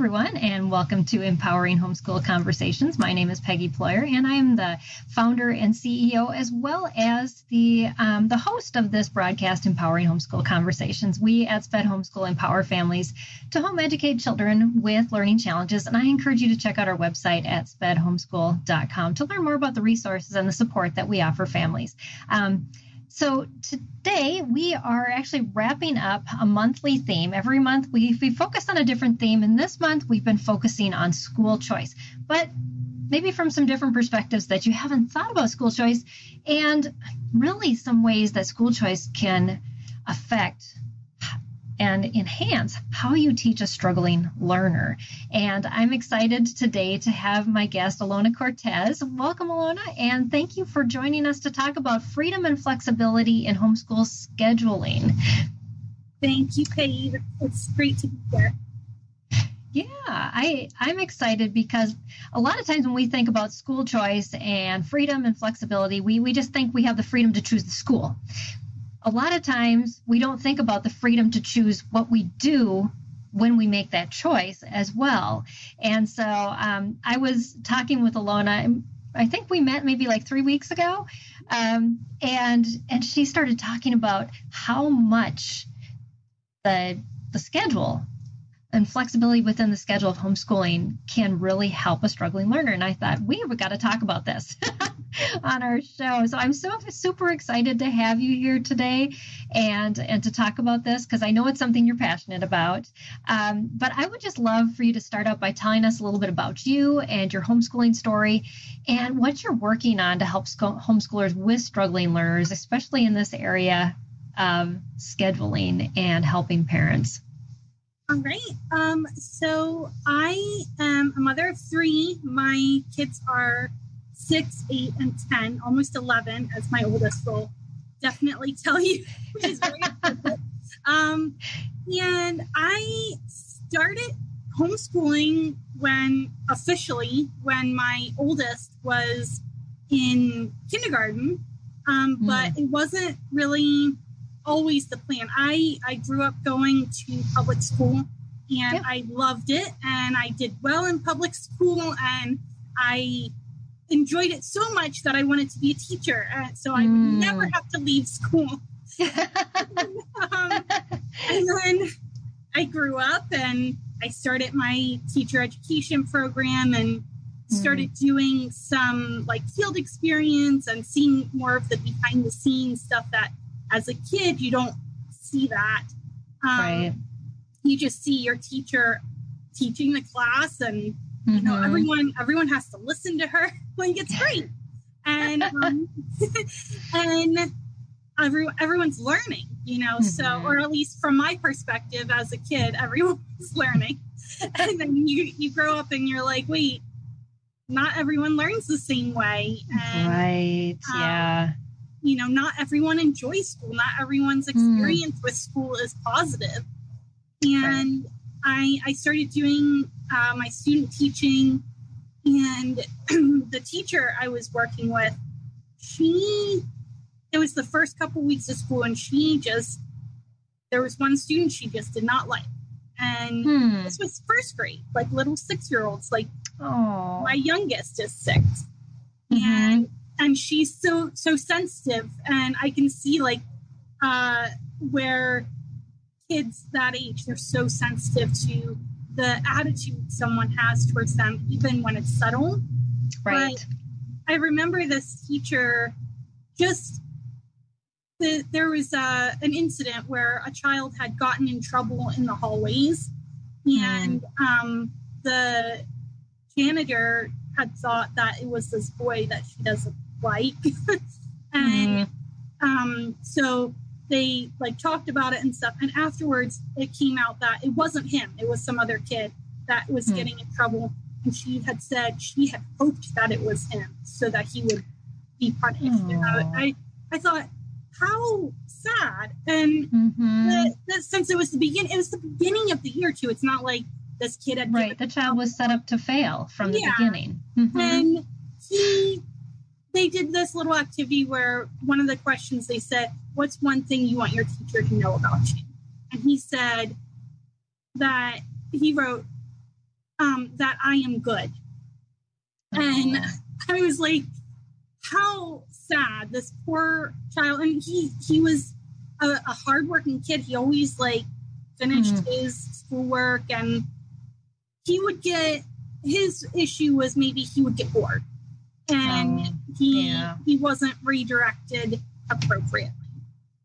everyone, and welcome to Empowering Homeschool Conversations. My name is Peggy Ployer, and I am the founder and CEO, as well as the um, the host of this broadcast, Empowering Homeschool Conversations. We at SPED Homeschool empower families to home educate children with learning challenges, and I encourage you to check out our website at spedhomeschool.com to learn more about the resources and the support that we offer families. Um, so today we are actually wrapping up a monthly theme. Every month we, we focus on a different theme, and this month we've been focusing on school choice, but maybe from some different perspectives that you haven't thought about school choice, and really some ways that school choice can affect and enhance how you teach a struggling learner. And I'm excited today to have my guest, Alona Cortes. Welcome, Alona, and thank you for joining us to talk about freedom and flexibility in homeschool scheduling. Thank you, Peggy. It's great to be here. Yeah, I, I'm excited because a lot of times when we think about school choice and freedom and flexibility, we, we just think we have the freedom to choose the school a lot of times we don't think about the freedom to choose what we do when we make that choice as well. And so um, I was talking with Alona. I think we met maybe like three weeks ago, um, and and she started talking about how much the the schedule and flexibility within the schedule of homeschooling can really help a struggling learner. And I thought we have got to talk about this. on our show. So I'm so super excited to have you here today and and to talk about this because I know it's something you're passionate about. Um, but I would just love for you to start out by telling us a little bit about you and your homeschooling story and what you're working on to help homeschoolers with struggling learners, especially in this area of scheduling and helping parents. All right. Um, so I am a mother of three. My kids are six, eight, and 10, almost 11, as my oldest will definitely tell you, which is very um, And I started homeschooling when officially, when my oldest was in kindergarten, um, mm. but it wasn't really always the plan. I, I grew up going to public school and yep. I loved it and I did well in public school and I enjoyed it so much that I wanted to be a teacher. Uh, so I would mm. never have to leave school. um, and then I grew up and I started my teacher education program and started mm. doing some like field experience and seeing more of the behind the scenes stuff that as a kid you don't see that. Um, right. You just see your teacher teaching the class and. You know, mm-hmm. everyone everyone has to listen to her. like it's great, and um, and every, everyone's learning. You know, mm-hmm. so or at least from my perspective as a kid, everyone's learning. and then you you grow up and you're like, wait, not everyone learns the same way. And, right. Um, yeah. You know, not everyone enjoys school. Not everyone's mm. experience mm. with school is positive. And right. I I started doing uh, my student teaching, and the teacher I was working with, she, it was the first couple weeks of school, and she just, there was one student she just did not like. And hmm. this was first grade, like little six year olds, like Aww. my youngest is 6 mm-hmm. And and she's so so sensitive and I can see like uh where kids that age they're so sensitive to the attitude someone has towards them, even when it's subtle. Right. But I remember this teacher just the, there was a, uh, an incident where a child had gotten in trouble in the hallways, and mm. um, the janitor had thought that it was this boy that she doesn't like, and mm. um, so they like talked about it and stuff. And afterwards, it came out that it wasn't him; it was some other kid that was hmm. getting in trouble. And she had said she had hoped that it was him so that he would be punished. And I, I thought, how sad. And mm-hmm. the, the, since it was the beginning, it was the beginning of the year too. It's not like this kid had right. The child was set up to fail from yeah. the beginning. Mm-hmm. And he they did this little activity where one of the questions they said, What's one thing you want your teacher to know about you? And he said that he wrote, um, that I am good. And I was like, how sad this poor child. And he he was a, a hardworking kid. He always like finished mm. his schoolwork, and he would get his issue was maybe he would get bored, and oh, he yeah. he wasn't redirected appropriately,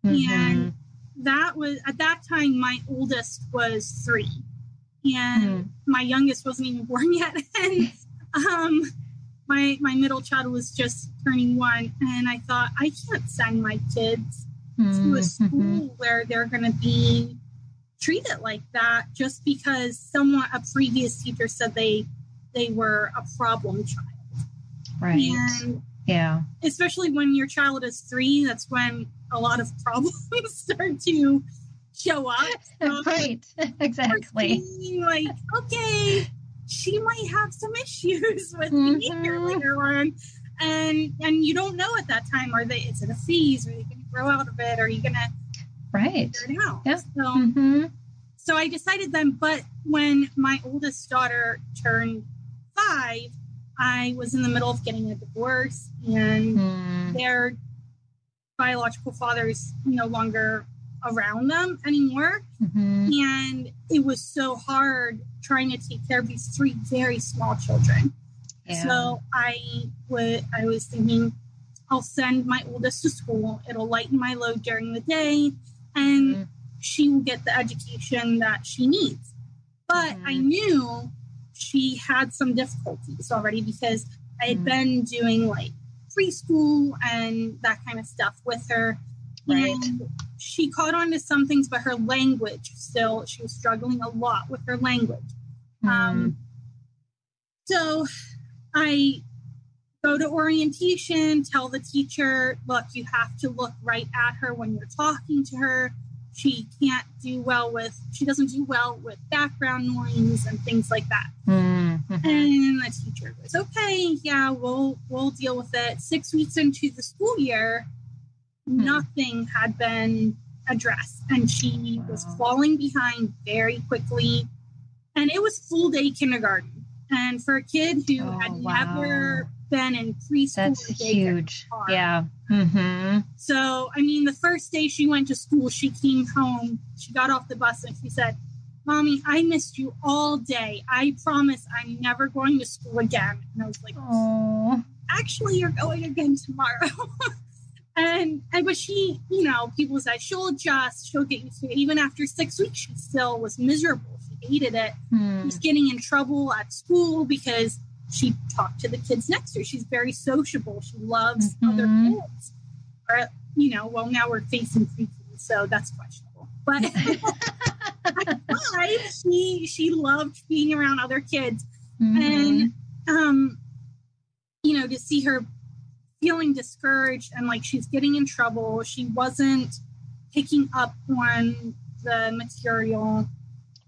mm-hmm. and that was at that time my oldest was three and mm. my youngest wasn't even born yet and um my my middle child was just turning one and i thought i can't send my kids mm. to a mm-hmm. school mm-hmm. where they're going to be treated like that just because someone a previous teacher said they they were a problem child right and yeah. Especially when your child is three that's when a lot of problems start to show up. So right exactly. like okay she might have some issues with mm-hmm. behavior later on. And and you don't know at that time are they is it a phase are they going to grow out of it? Are you going to right. figure it out? Yeah. so, mm-hmm. so i decided then but when my oldest daughter turned five i was in the middle of getting a divorce and mm. their biological father is no longer around them anymore mm-hmm. and it was so hard trying to take care of these three very small children. Yeah. So I would I was thinking I'll send my oldest to school. It'll lighten my load during the day and mm-hmm. she will get the education that she needs. But mm-hmm. I knew she had some difficulties already because I had mm-hmm. been doing like preschool and that kind of stuff with her. Right. And she caught on to some things, but her language still, she was struggling a lot with her language. Mm. Um, so I go to orientation, tell the teacher, look, you have to look right at her when you're talking to her. She can't do well with, she doesn't do well with background noise and things like that. Mm-hmm. And the teacher goes, okay, yeah, we'll, we'll deal with it. Six weeks into the school year, mm. nothing had been addressed and she wow. was falling behind very quickly and it was full day kindergarten. And for a kid who oh, had wow. never been in preschool, that's huge. Yeah. Mm-hmm. So, I mean, the first day she went to school, she came home, she got off the bus, and she said, Mommy, I missed you all day. I promise I'm never going to school again. And I was like, Oh, actually, you're going again tomorrow. and and but she, you know, people said she'll adjust, she'll get used to it. Even after six weeks, she still was miserable She hated it. Hmm. She's getting in trouble at school because she talked to the kids next to her. She's very sociable. She loves mm-hmm. other kids. Or, you know, well, now we're facing preteens, so that's questionable. But five, she she loved being around other kids, mm-hmm. and um, you know, to see her feeling discouraged and like she's getting in trouble. She wasn't picking up on the material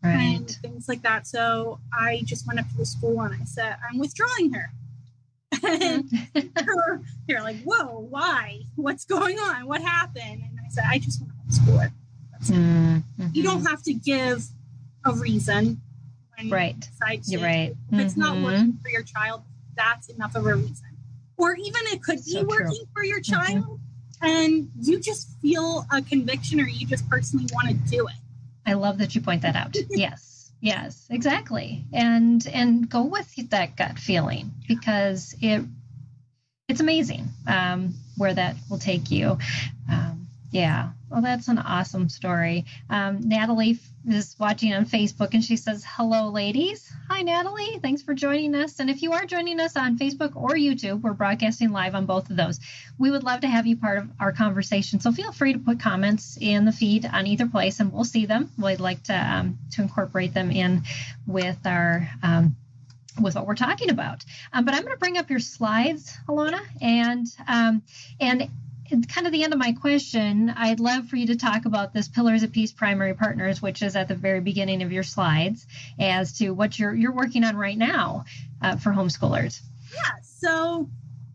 right. and things like that. So I just went up to the school and I said, I'm withdrawing her. and they're like, whoa, why? What's going on? What happened? And I said, I just want to homeschool. Mm-hmm. You don't have to give a reason when right. you decide to. You're right. If mm-hmm. it's not mm-hmm. working for your child, that's enough of a reason. Or even it could so be working true. for your mm-hmm. child mm-hmm. and you just feel a conviction or you just personally want to do it. I love that you point that out. yes. Yes, exactly. And and go with that gut feeling because it it's amazing um, where that will take you. Um, yeah. Well, that's an awesome story. Um, Natalie is watching on Facebook and she says, Hello, ladies. Hi, Natalie. Thanks for joining us. And if you are joining us on Facebook or YouTube, we're broadcasting live on both of those. We would love to have you part of our conversation. So feel free to put comments in the feed on either place and we'll see them. We'd like to, um, to incorporate them in with our. Um, with what we're talking about, um, but I'm going to bring up your slides, Alona, and um, and kind of the end of my question, I'd love for you to talk about this Pillars of Peace Primary Partners, which is at the very beginning of your slides, as to what you're you're working on right now uh, for homeschoolers. Yeah, so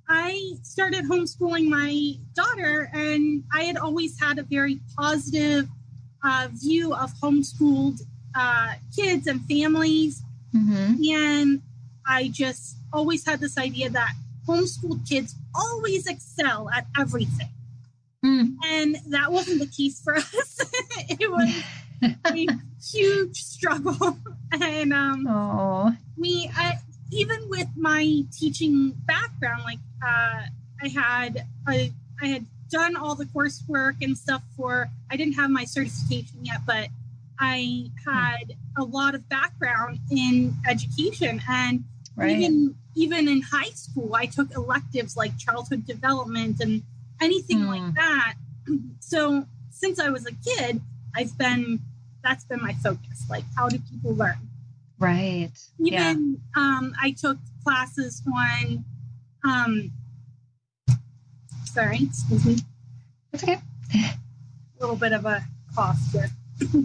I started homeschooling my daughter, and I had always had a very positive uh, view of homeschooled uh, kids and families. Mm-hmm. And I just always had this idea that homeschooled kids always excel at everything. Mm. And that wasn't the case for us. it was a huge struggle. and um, Aww. we, I, even with my teaching background, like uh, I had a, I had done all the coursework and stuff for. I didn't have my certification yet, but I had a lot of background in education and right. even even in high school I took electives like childhood development and anything mm. like that. So since I was a kid, I've been that's been my focus. Like how do people learn? Right. Even yeah. um, I took classes on um sorry, excuse me. It's okay. a little bit of a cough here.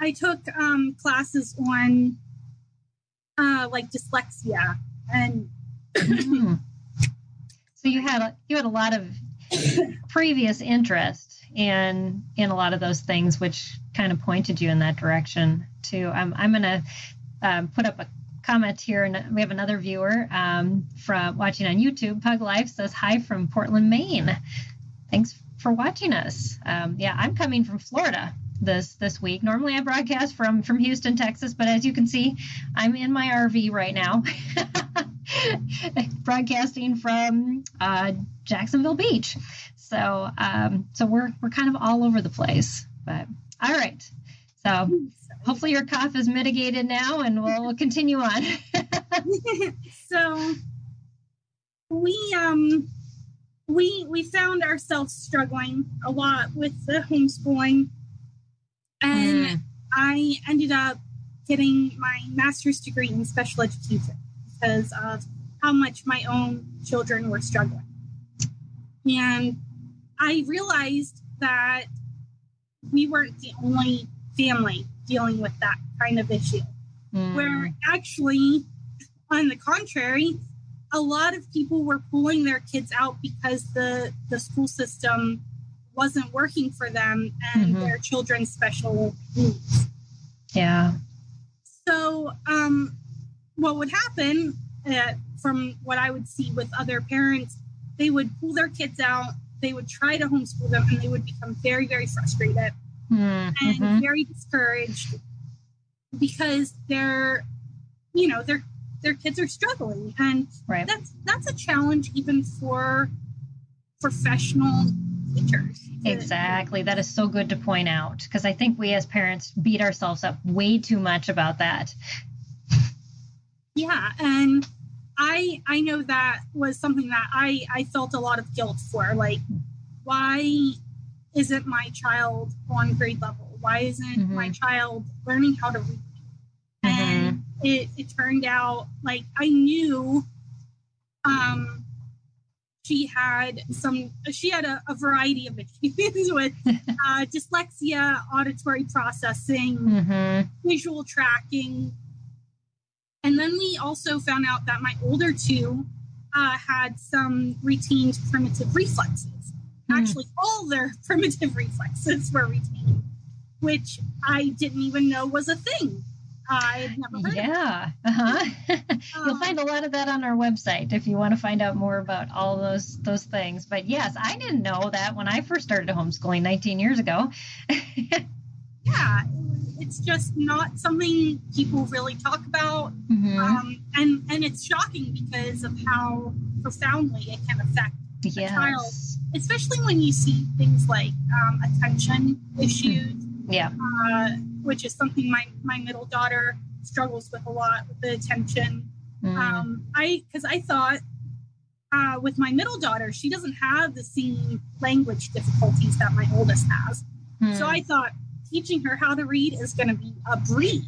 I took um, classes on uh, like dyslexia and. mm. So you had a, you had a lot of previous interest in in a lot of those things, which kind of pointed you in that direction too. I'm I'm gonna um, put up a comment here, and we have another viewer um, from watching on YouTube. Pug Life says hi from Portland, Maine. Thanks for watching us. Um, yeah, I'm coming from Florida, this this week. Normally I broadcast from from Houston, Texas, but as you can see, I'm in my RV right now, broadcasting from uh, Jacksonville Beach. So um, so we're we're kind of all over the place. But all right, so hopefully your cough is mitigated now, and we'll, continue on. so we um we we found ourselves struggling a lot with the homeschooling and mm. I ended up getting my master's degree in special education because of how much my own children were struggling. And I realized that we weren't the only family dealing with that kind of issue. Mm. Where actually, on the contrary, a lot of people were pulling their kids out because the, the school system wasn't working for them and mm-hmm. their children's special needs. Yeah. So, um, what would happen uh, from what I would see with other parents, they would pull their kids out, they would try to homeschool them, and they would become very, very frustrated mm-hmm. and very discouraged because they're, you know, their their kids are struggling, and right. that's that's a challenge even for professional teachers. Exactly. That is so good to point out because I think we as parents beat ourselves up way too much about that. Yeah, and I I know that was something that I I felt a lot of guilt for. Like, why isn't my child on grade level? Why isn't mm-hmm. my child learning how to read? Mm-hmm. And it, it turned out like I knew um she had some she had a, a variety of issues with uh, dyslexia auditory processing mm-hmm. visual tracking and then we also found out that my older two uh, had some retained primitive reflexes mm. actually all their primitive reflexes were retained which i didn't even know was a thing I've never heard yeah. Uh-huh. You'll find a lot of that on our website if you want to find out more about all those those things. But yes, I didn't know that when I first started homeschooling 19 years ago. yeah, it's just not something people really talk about, mm-hmm. um, and and it's shocking because of how profoundly it can affect yes. a child, especially when you see things like um, attention issues. Yeah. Uh, which is something my my middle daughter struggles with a lot with the attention. Mm. Um, I because I thought uh, with my middle daughter, she doesn't have the same language difficulties that my oldest has. Mm. So I thought teaching her how to read is going to be a breeze.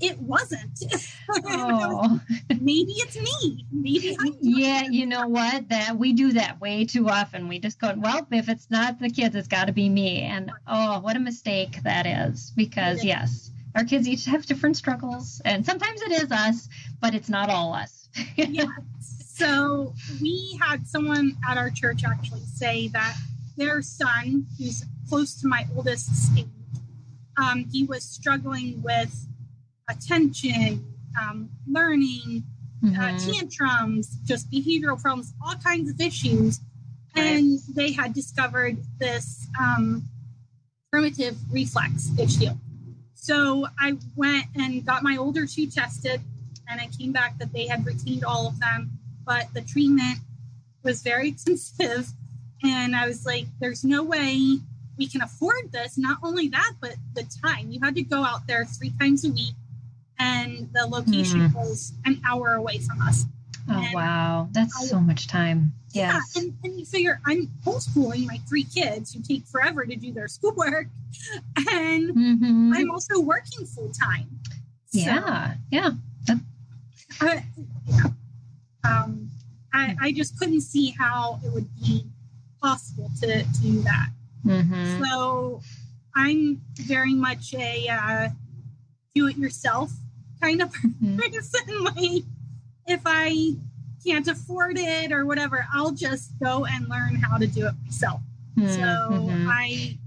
It wasn't. Oh. Maybe it's me. Maybe I Yeah, you know what? That we do that way too often. We just go, well, if it's not the kids, it's got to be me. And oh, what a mistake that is. Because yes, our kids each have different struggles, and sometimes it is us, but it's not all us. yeah. So we had someone at our church actually say that their son, who's close to my oldest's age, um, he was struggling with attention, um, learning, uh, mm-hmm. uh, tantrums, just behavioral problems, all kinds of issues. Right. And they had discovered this um, primitive reflex issue. So I went and got my older two tested, and it came back that they had retained all of them, but the treatment was very expensive. And I was like, there's no way we can afford this. Not only that, but the time. You had to go out there three times a week, and the location mm. was an hour away from us. Oh, and wow. That's I, so much time. Yes. Yeah. And, and you figure I'm homeschooling my three kids who take forever to do their schoolwork. And mm-hmm. I'm also working full time. So, yeah. Yeah. I, yeah. Um, I, I just couldn't see how it would be possible to, to do that. Mm-hmm. So I'm very much a uh, do it yourself kind of mm-hmm. person. like if I can't afford it or whatever, I'll just go and learn how to do it myself. Mm-hmm. So I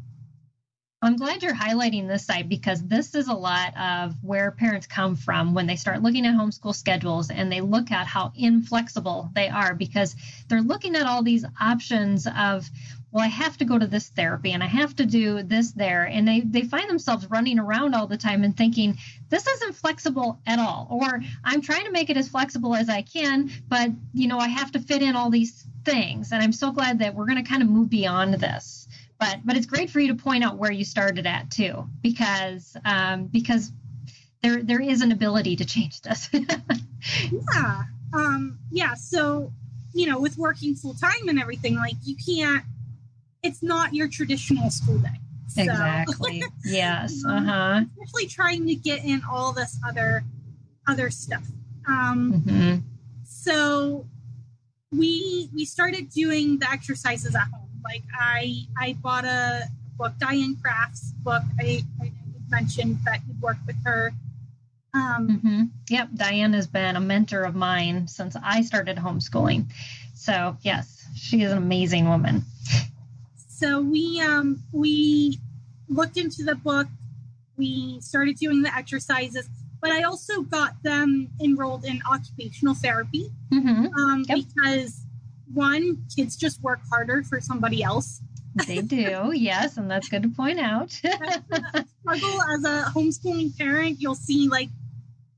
I'm glad you're highlighting this side because this is a lot of where parents come from when they start looking at homeschool schedules and they look at how inflexible they are because they're looking at all these options of, well, I have to go to this therapy and I have to do this there. And they, they find themselves running around all the time and thinking, this isn't flexible at all. Or I'm trying to make it as flexible as I can, but, you know, I have to fit in all these things. And I'm so glad that we're going to kind of move beyond this but but it's great for you to point out where you started at too because um, because there there is an ability to change this yeah um, yeah so you know with working full time and everything like you can't it's not your traditional school day so, exactly yes uh-huh especially trying to get in all this other other stuff um, mm-hmm. so we we started doing the exercises at home like I I bought a book, Dianne Craft's book. I, I mentioned that you worked with her. Um, mm-hmm. Yep, Diane has been a mentor of mine since I started homeschooling. So yes, she is an amazing woman. So we um, we looked into the book. We started doing the exercises, but I also got them enrolled in occupational therapy mm-hmm. um, yep. because one, kids just work harder for somebody else. They do, yes, and that's good to point out. struggle as a homeschooling parent, you'll see like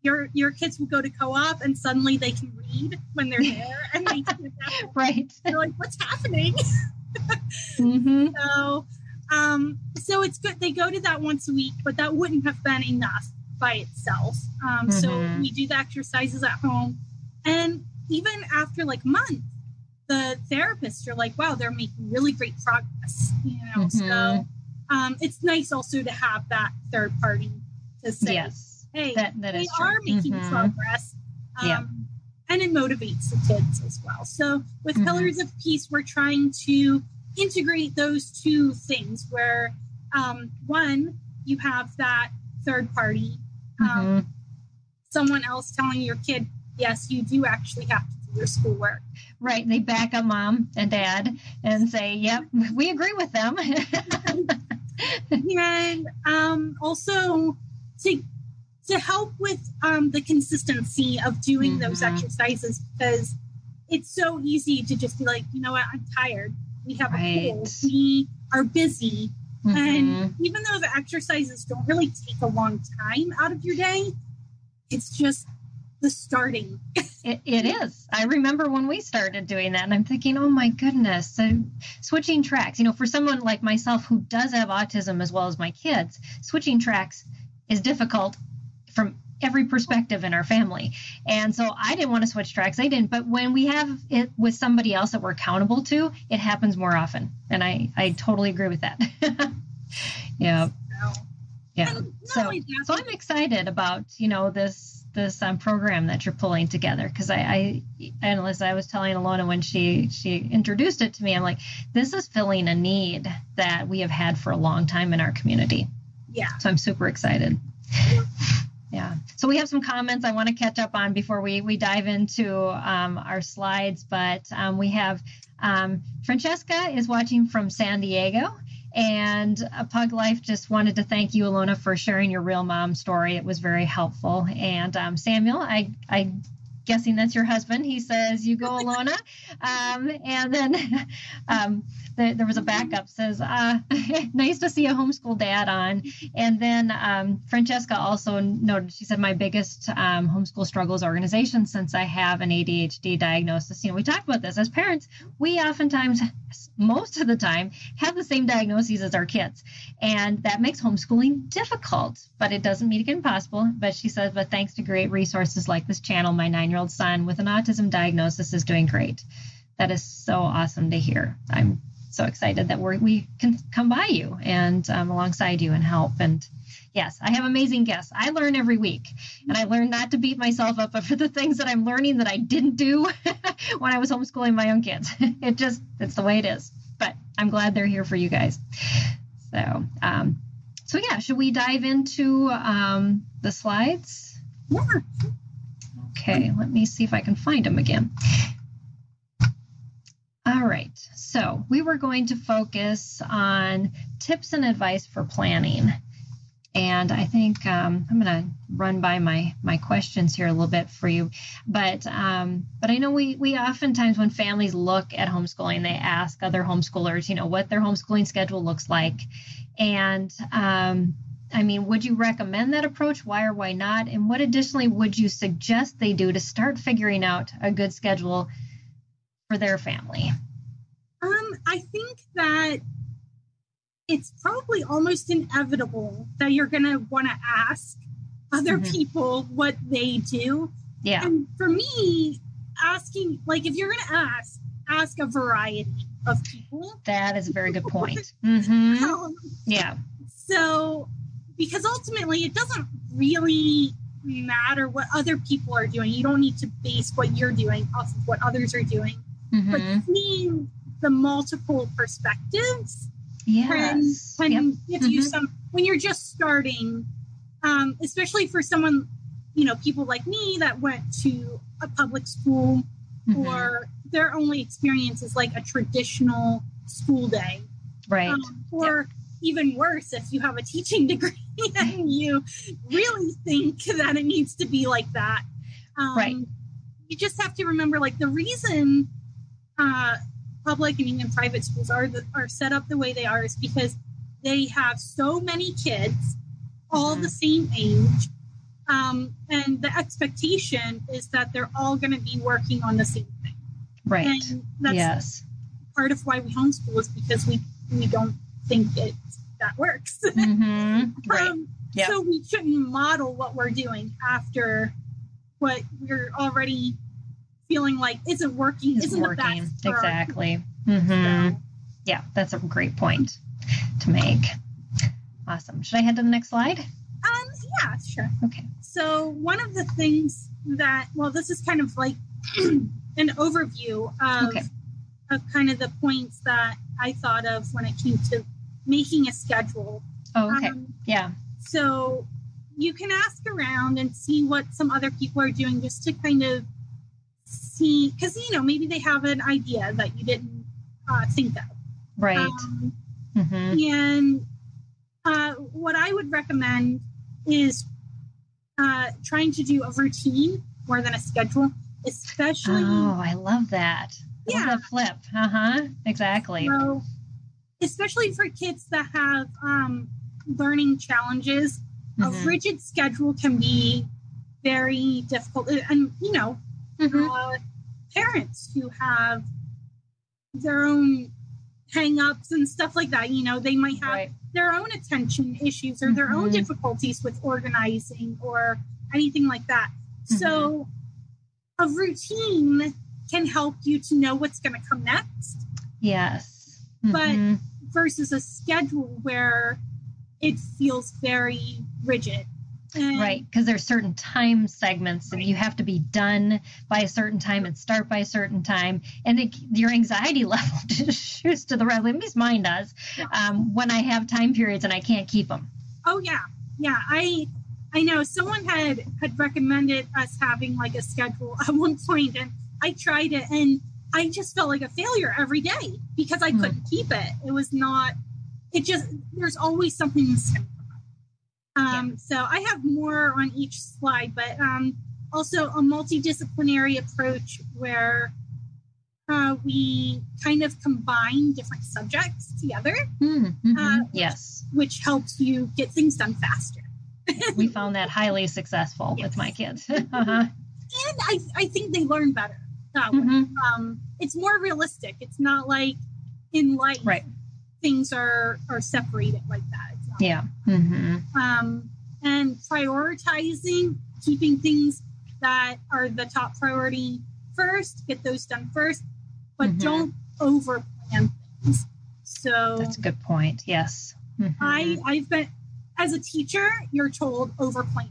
your your kids will go to co-op and suddenly they can read when they're there and they right. They're like, what's happening? mm-hmm. So um, so it's good they go to that once a week, but that wouldn't have been enough by itself. Um, mm-hmm. So we do the exercises at home, and even after like months, the therapists are like, wow, they're making really great progress. You know, mm-hmm. so um, it's nice also to have that third party to say, yes, hey, that, that we are making mm-hmm. progress. Um, yeah. And it motivates the kids as well. So with mm-hmm. Pillars of Peace, we're trying to integrate those two things where um, one, you have that third party, um, mm-hmm. someone else telling your kid, yes, you do actually have to do your schoolwork right they back up mom and dad and say yep we agree with them and um, also to to help with um, the consistency of doing mm-hmm. those exercises because it's so easy to just be like you know what i'm tired we have right. a pool we are busy mm-hmm. and even though the exercises don't really take a long time out of your day it's just the starting. it, it is. I remember when we started doing that, and I'm thinking, oh my goodness, so switching tracks. You know, for someone like myself who does have autism as well as my kids, switching tracks is difficult from every perspective in our family. And so I didn't want to switch tracks. I didn't. But when we have it with somebody else that we're accountable to, it happens more often. And I, I totally agree with that. yeah. Yeah. So, so I'm excited about, you know, this this um, program that you're pulling together because I, I and as I was telling Alona when she she introduced it to me, I'm like, this is filling a need that we have had for a long time in our community. Yeah. So I'm super excited. Yeah. So we have some comments I want to catch up on before we we dive into um, our slides, but um, we have um, Francesca is watching from San Diego And Pug Life just wanted to thank you, Alona, for sharing your real mom story. It was very helpful. And um, Samuel, I, I guessing that's your husband. He says, "You go, Alona," um, and then um, the, there was a backup says, uh, "Nice to see a homeschool dad on." And then um, Francesca also noted. She said, "My biggest um, homeschool struggles organization since I have an ADHD diagnosis." You know, we talk about this as parents. We oftentimes, most of the time, have the same diagnoses as our kids, and that makes homeschooling difficult. But it doesn't mean it impossible. But she says, "But thanks to great resources like this channel, my nine year old son with an autism diagnosis is doing great. That is so awesome to hear. I'm so excited that we we can come by you and um, alongside you and help. And yes, I have amazing guests. I learn every week, and I learn not to beat myself up but for the things that I'm learning that I didn't do when I was homeschooling my own kids. it just, it's the way it is. But I'm glad they're here for you guys. So, um, so yeah, should we dive into um, the slides? Yeah. Okay, let me see if I can find them again. All right, so we were going to focus on tips and advice for planning. And I think um, I'm going to run by my my questions here a little bit for you, but um, but I know we we oftentimes when families look at homeschooling, they ask other homeschoolers, you know, what their homeschooling schedule looks like, and um, I mean, would you recommend that approach? Why or why not? And what additionally would you suggest they do to start figuring out a good schedule for their family? Um, I think that it's probably almost inevitable that you're going to want to ask other mm-hmm. people what they do. Yeah. And for me, asking, like, if you're going to ask, ask a variety of people. That is a very good point. Mm-hmm. Um, yeah. So because ultimately it doesn't really matter what other people are doing. You don't need to base what you're doing off of what others are doing. Mm-hmm. But seeing the multiple perspectives yes. can, can yep. give mm-hmm. you some when you're just starting, um, especially for someone, you know, people like me that went to a public school mm-hmm. or their only experience is like a traditional school day. Right. Um, or yep even worse if you have a teaching degree and you really think that it needs to be like that. Um, right. You just have to remember, like the reason uh, public and even private schools are the, are set up the way they are is because they have so many kids, all mm-hmm. the same age, um, and the expectation is that they're all going to be working on the same thing. Right. And that's yes. part of why we homeschool is because we we don't think it that works. Mm-hmm. Right. um, yep. So we shouldn't model what we're doing after what we're already feeling like isn't working. Isn't, working exactly. Mm-hmm. So. Yeah, that's a great point to make. Awesome. Should I head to the next slide? Um, yeah, sure. Okay. So one of the things that well, this is kind of like an overview of okay. of kind of the points that I thought of when it came to making a schedule. Oh, okay. Um, yeah. So you can ask around and see what some other people are doing just to kind of see, because, you know, maybe they have an idea that you didn't uh, think of. Right. Um, mm-hmm. And uh, what I would recommend is uh, trying to do a routine more than a schedule, especially. Oh, I love that. Yeah. Love flip. Uh huh. Exactly. So, especially for kids that have um, learning challenges, mm-hmm. a rigid schedule can be very difficult. And, you know, mm-hmm. uh, parents who have their own hang-ups and stuff like that, you know, they might have right. their own attention issues or mm-hmm. their own mm-hmm. difficulties with organizing or anything like that. So mm-hmm. a routine can help you to know what's going to come next. Yes. But mm-hmm versus a schedule where it feels very rigid. And right, because there's certain time segments and you have to be done by a certain time and start by a certain time, and it, your anxiety level just shoots to the right. At least mine does um, when I have time periods and I can't keep them. Oh yeah, yeah. I I know someone had had recommended us having like a schedule at one point, and I tried it, and I just felt like a failure every day because I couldn't mm. keep it. It was not it just there's always something that's going to come up. Um, yeah. So I have more on each slide, but um, also a multidisciplinary approach where uh, we kind of combine different subjects together. Mm-hmm. Uh, yes. Which helps you get things done faster. we found that highly successful yes. with my kids. uh-huh. And I, I think they learn better. Mm-hmm. Um, it's more realistic. It's not like in life right. things are are separated like that. yeah. Mm-hmm. Um, and prioritizing, keeping things that are the top priority first, get those done first, but mm-hmm. don't over plan things. So that's a good point. Yes. Mm-hmm. I I've been as a teacher, you're told over plan.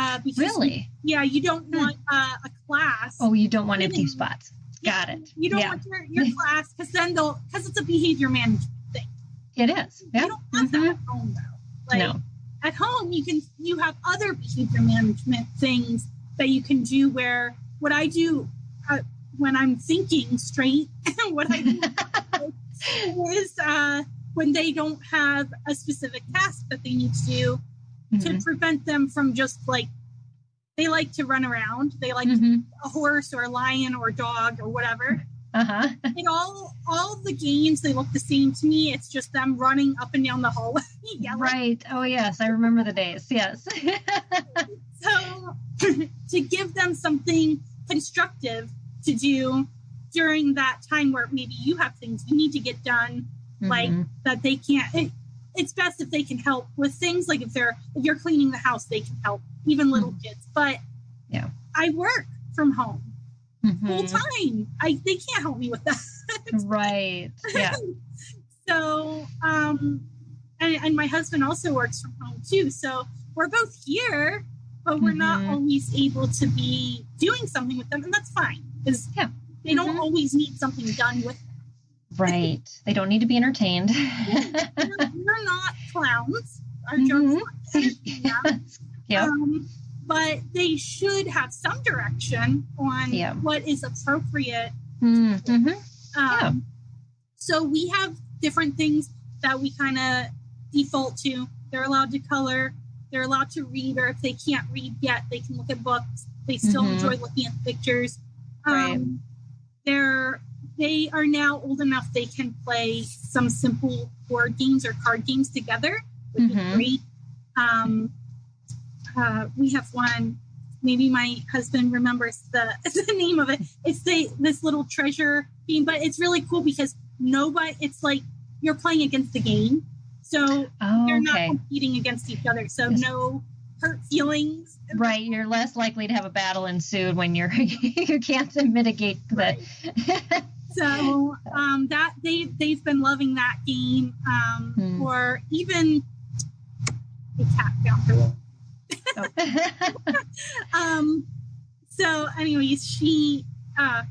Uh, because really? You, yeah, you don't hmm. want uh, a class. Oh, you don't want empty spots. Got yeah, it. You don't yeah. want your, your class because then they'll because it's a behavior management thing. It is. Yeah. You don't want mm-hmm. that at home though. Like, no. At home, you can you have other behavior management things that you can do. Where what I do uh, when I'm thinking straight, what I do is uh, when they don't have a specific task that they need to do mm-hmm. to prevent them from just like they like to run around. They like mm-hmm. a horse or a lion or a dog or whatever. Uh-huh. and all all the games they look the same to me. It's just them running up and down the hallway. yelling. Right. Oh yes, I remember the days. Yes. so to give them something constructive to do during that time where maybe you have things you need to get done, mm-hmm. like that they can't. It, it's best if they can help with things like if they're if you're cleaning the house, they can help, even little mm-hmm. kids. But yeah, I work from home mm-hmm. full time. I they can't help me with that. right. Yeah. so um and, and my husband also works from home too. So we're both here, but we're mm-hmm. not always able to be doing something with them, and that's fine because yeah. they don't mm-hmm. always need something done with them. Right. they don't need to be entertained. we're, not clowns. Our mm-hmm. yeah. Um, but they should have some direction on yeah. what is appropriate. Mm-hmm. Um, yeah. So we have different things that we kind of default to. They're allowed to color. They're allowed to read, or if they can't read yet, they can look at books. They still mm-hmm. enjoy looking at pictures. Um, right. They're they are now old enough they can play some simple board games or card games together, which mm-hmm. is great. Um, uh, we have one. Maybe my husband remembers the, the name of it. It's the this little treasure game, but it's really cool because nobody. It's like you're playing against the game, so oh, you're okay. not competing against each other. So no hurt feelings. Right, you're less likely to have a battle ensued when you're you can't mitigate the. Right. so um, that they they've been loving that game, um, hmm. or even the cat down here. Oh. um, so, anyways, she. Uh,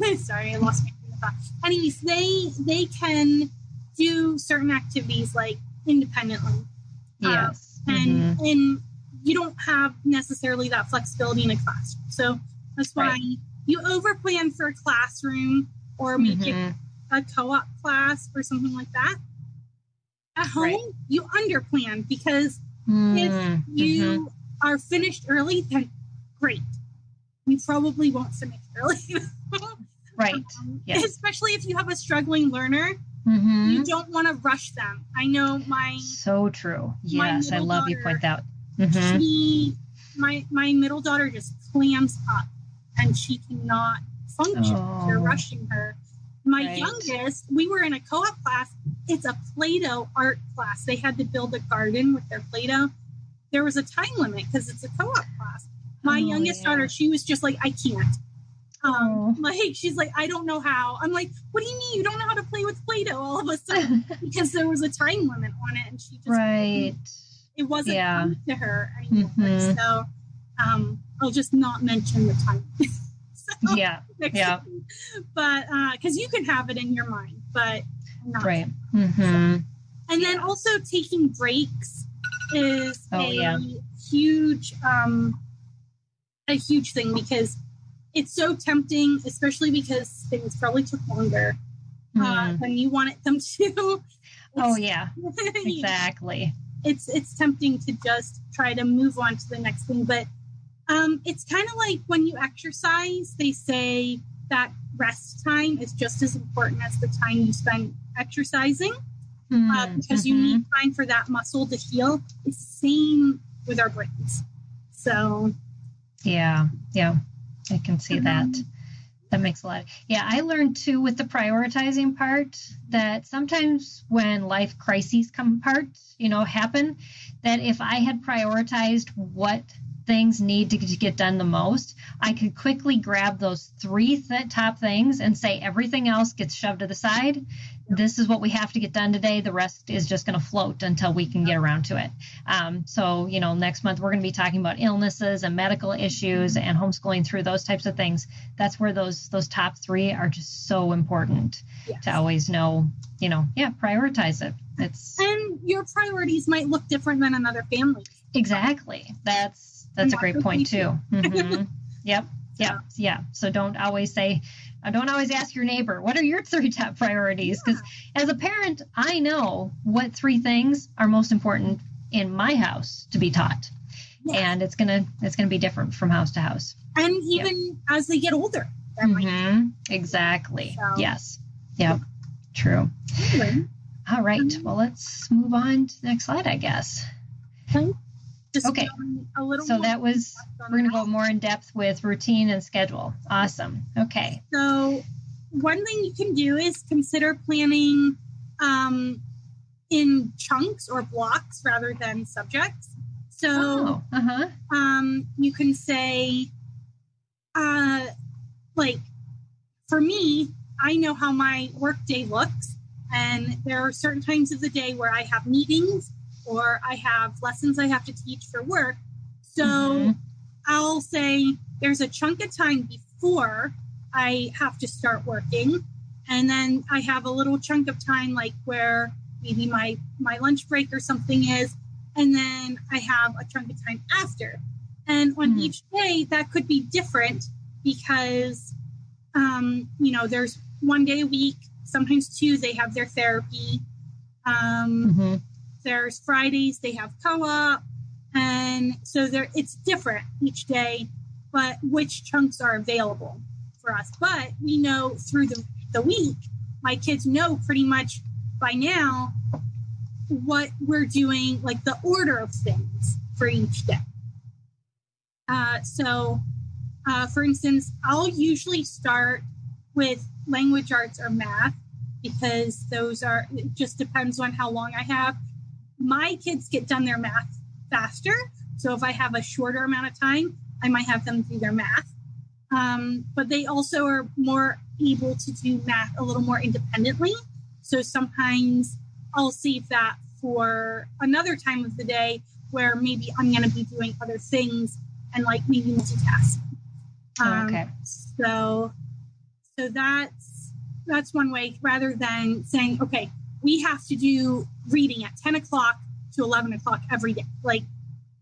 sorry, I lost my train of thought. Anyways, they they can do certain activities like independently. Uh, yes. Uh, and mm-hmm. and you don't have necessarily that flexibility in a classroom. So that's why right. You overplan for a classroom or make mm-hmm. it a co-op class or something like that. At home, right. you underplan because mm-hmm. if you are finished early, then great. We probably won't finish early. right. Um, yes. Especially if you have a struggling learner Mm-hmm. You don't want to rush them. I know my so true. Yes, I love daughter, you point that. Mm-hmm. She, my my middle daughter just clams up, and she cannot function. Oh. They're rushing her. My right. youngest, we were in a co-op class. It's a Play-Doh art class. They had to build a garden with their Play-Doh. There was a time limit because it's a co-op class. My oh, youngest yeah. daughter, she was just like, I can't. Um, like she's like, I don't know how. I'm like, what do you mean you don't know how to play with Play-Doh all of a sudden? because there was a time limit on it, and she just right. It wasn't yeah. to her anymore. Mm-hmm. So um, I'll just not mention the time. so, yeah, yeah. But because uh, you can have it in your mind, but not. Right. Mm-hmm. So, and then also taking breaks is oh, a yeah. huge um, a huge thing because it's so tempting, especially because things probably took longer. uh, Mhm. than you want it them to. Oh yeah, exactly. it's it's tempting to just try to move on to the next thing but um, it's kind of like when you exercise they say that rest time is just as important as the time you spend exercising uh, Mm, because you mhm. need time for that muscle to heal it's the same with our brains so Yeah, yeah, I can see that. Mhm. That makes a lot. yeah, I learned too with the prioritizing part that sometimes when life crises come apart, you know, happen, that if I had prioritized what things need to, get done the most, I could quickly grab those three th- top things and say everything else gets shoved to the side. This is what we have to get done today. The rest is just going to float until we can get around to it. Um, so, you know, next month we're going to be talking about illnesses and medical issues and homeschooling through those types of things. That's where those those top three are just so important yes. to always know. You know, yeah, prioritize it. It's and your priorities might look different than another family exactly that's that's a great point too. hmm Yep, yep, yeah. So don't always say. uh, Don't always ask your neighbor, what are your three top priorities? Because as a parent, I know what three things are most important in my house to be taught. Yeah. And it's gonna it's gonna be different from house to house. and even as they get older Mhm. Exactly. So- Yes. Yep. True. Anyway, All right. Mhm. Well, let's move on to the next slide, I guess. Just Okay. a little So more that was we're gonna go more in depth with routine and schedule. Awesome. Okay. So, one thing you can do is consider planning um, in chunks or blocks rather than subjects. So, Oh. Uh huh. um, you can say, uh, like, for me, I know how my work day looks, and there are certain times of the day where I have meetings or I have lessons I have to teach for work. So, Mhm. I'll say there's a chunk of time before I have to start working, and then I have a little chunk of time like where maybe my my lunch break or something is, and then I have a chunk of time after. And on Mhm. each day, that could be different because, um, you know, there's one day a week. Sometimes two, they have their therapy. Um, Mhm. There's Fridays they have co-op, and so there it's different each day, but which chunks are available for us. But we know through the, the week, my kids know pretty much by now what we're doing, like the order of things for each day. Uh, so, uh, for instance, I'll usually start with language arts or math because those are, it just depends on how long I have. My kids get done their math faster. So if I have a shorter amount of time, I might have them do their math. Um, but they also are more able to do math a little more independently. So sometimes I'll save that for another time of the day where maybe I'm going to be doing other things and like maybe multitasking. Um, okay. So, so that's that's one way. Rather than saying, okay, we have to do reading at ten o'clock to eleven o'clock every day. Like,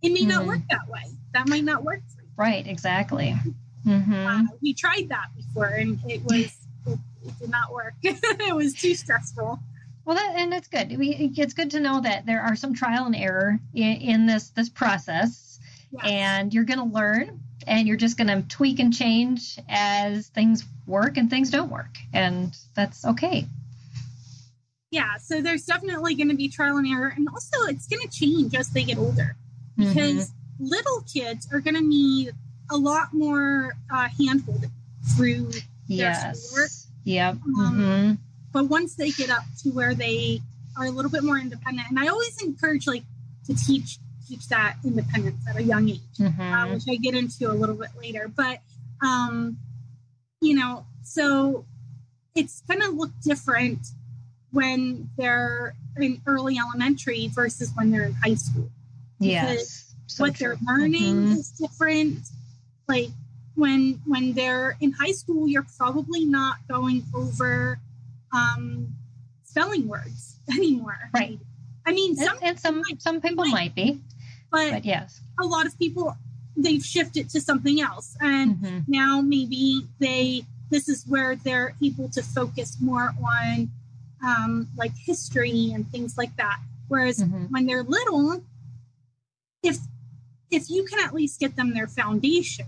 it may not Mhm. work that way. That might not work for you. Right. Exactly. hmm Uh, we tried that before, and it was it, it did not work. it was too stressful. Well, that, and that's good. We, it's good to know that there are some trial and error in, in this this process, Yes. and you're going to learn, and you're just going to tweak and change as things work and things don't work, and that's okay. Yeah. So there's definitely going to be trial and error, and also it's going to change as they get older. Mhm. because little kids are going to need a lot more uh, hand holding through their yes, yep. Um, hmm but once they get up to where they are a little bit more independent and i always encourage like to teach teach that independence at a young age uh, hmm which i get into a little bit later but um you know so it's going to look different when they're in early elementary versus when they're in high school Yes. So what true. they're learning Mhm. is different like when when they're in high school you're probably not going over um spelling words anymore Right. i mean And, some and some some people might be, but but yes. a lot of people they've shifted to something else and hmm now maybe they this is where they're able to focus more on um, like history and things like that. Whereas Mhm. when they're little, if if you can at least get them their foundation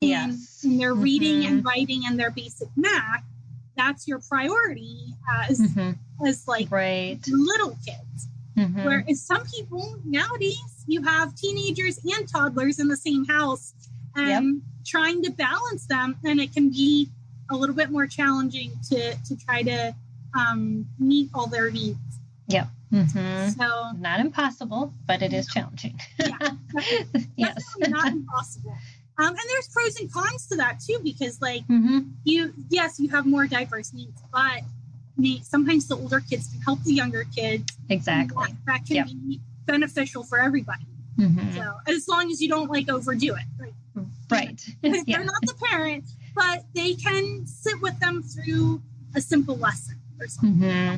in, Yes. in their reading Mhm. and writing and their basic math, that's your priority as Mhm. as like Right. little kids. Mhm. Whereas some people nowadays, you have teenagers and toddlers in the same house and trying to balance them, and it can be a little bit more challenging to to try to um, meet all their needs. Mhm. So Not impossible, but it is challenging. Yeah. yes. definitely not impossible. Um, and there's pros and cons to that too, because like hmm you, yes, you have more diverse needs, but sometimes the older kids can help the younger kids. Exactly. That, that can Yep. be beneficial for everybody. hmm So as long as you don't like overdo it, right? Right. They're not the parent, but they can sit with them through a simple lesson or something. hmm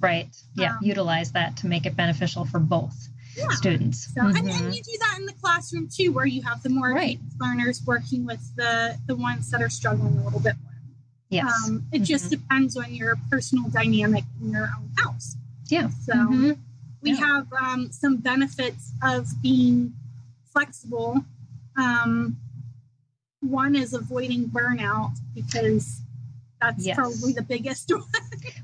Right. Yeah. Um, Utilize that to make it beneficial for both Yeah. students. So, and, Mhm. and you do that in the classroom too, where you have the more Right. learners working with the the ones that are struggling a little bit more. Yes. Um, it just Mhm. depends on your personal dynamic in your own house. Yeah. So Mhm. we Yeah. have um, some benefits of being flexible. Um, one is avoiding burnout because that's Yes. probably the biggest one.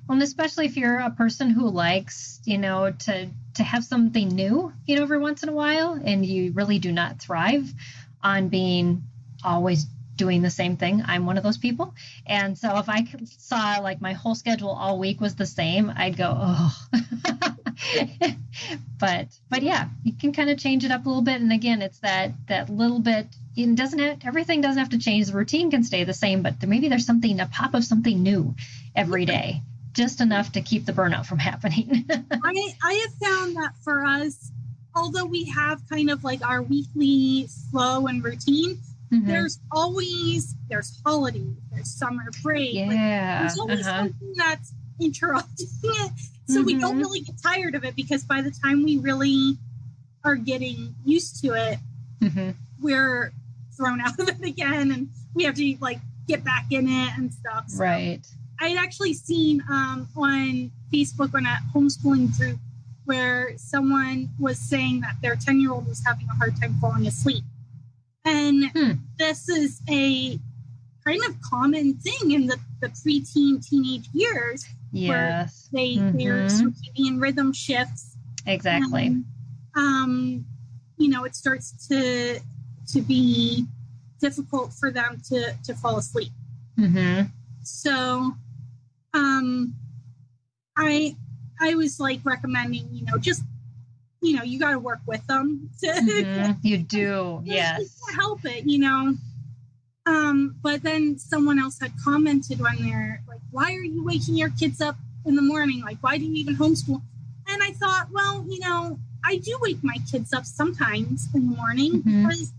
Well, and especially if you're a person who likes, you know, to to have something new, you know, every once in a while, and you really do not thrive on being always doing the same thing. I'm one of those people, and so if I saw like my whole schedule all week was the same, I'd go, oh. but but yeah, you can kind of change it up a little bit, and again, it's that that little bit. It doesn't have, everything doesn't have to change. The routine can stay the same, but there, maybe there's something a pop of something new every day just enough to keep the burnout from happening. I, I have found that for us, although we have kind of like our weekly flow and routine, Mhm. there's always there's holiday, there's summer break. like, yeah. there's always uh-huh. something that's interrupting it. So we don't Mhm. really get tired of it because by the time we really are getting used to it, Mhm. we're thrown out of it again and we have to like get back in it and stuff. So Right. I had actually seen um, on Facebook on a homeschooling group where someone was saying that their 10 year old was having a hard time falling asleep. And Hmm. this is a kind of common thing in the, the preteen teenage years. Yes. They their Mhm. circadian rhythm shifts. Exactly. and, um, you know, it starts to to be difficult for them to to fall asleep. Mm-hmm. So, um, I I was like recommending, you know, just you know, you got to work with them to hmm You do. Yes. help it, you know. Um, but then someone else had commented on there, like, why are you waking your kids up in the morning? Like, why do you even homeschool? And I thought, well, you know, I do wake my kids up sometimes in the morning Mhm. because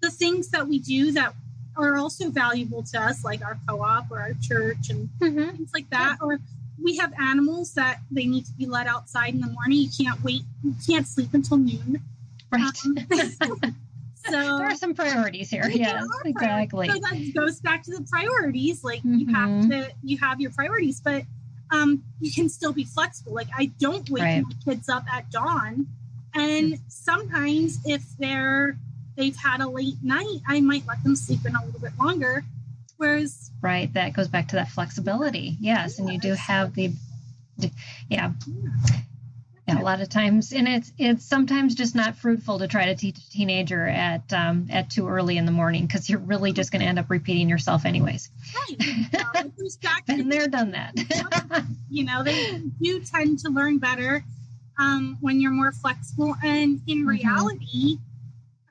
the things that we do that are also valuable to us, like our co-op or our church and hmm things like that, or we have animals that they need to be let outside in the morning. You can't wait, you can't sleep until noon. Right. Um, so there are some priorities here. Yes. Exactly. so that goes back to the priorities. Like you have Mhm. to, you have your priorities, but um, you can still be flexible. Like I don't wake Right. my kids up at dawn, and sometimes if they're they've had a late night, I might let them sleep in a little bit longer. Whereas, Right. That goes back to that flexibility. Yes. And you do have the, yeah. Yeah, a lot of times, and it's it's sometimes just not fruitful to try to teach a teenager at um, at too early in the morning because you're really just going to end up repeating yourself anyways. right, it goes back Been to there, done that. you know they do tend to learn better um, when you're more flexible and in Mhm. reality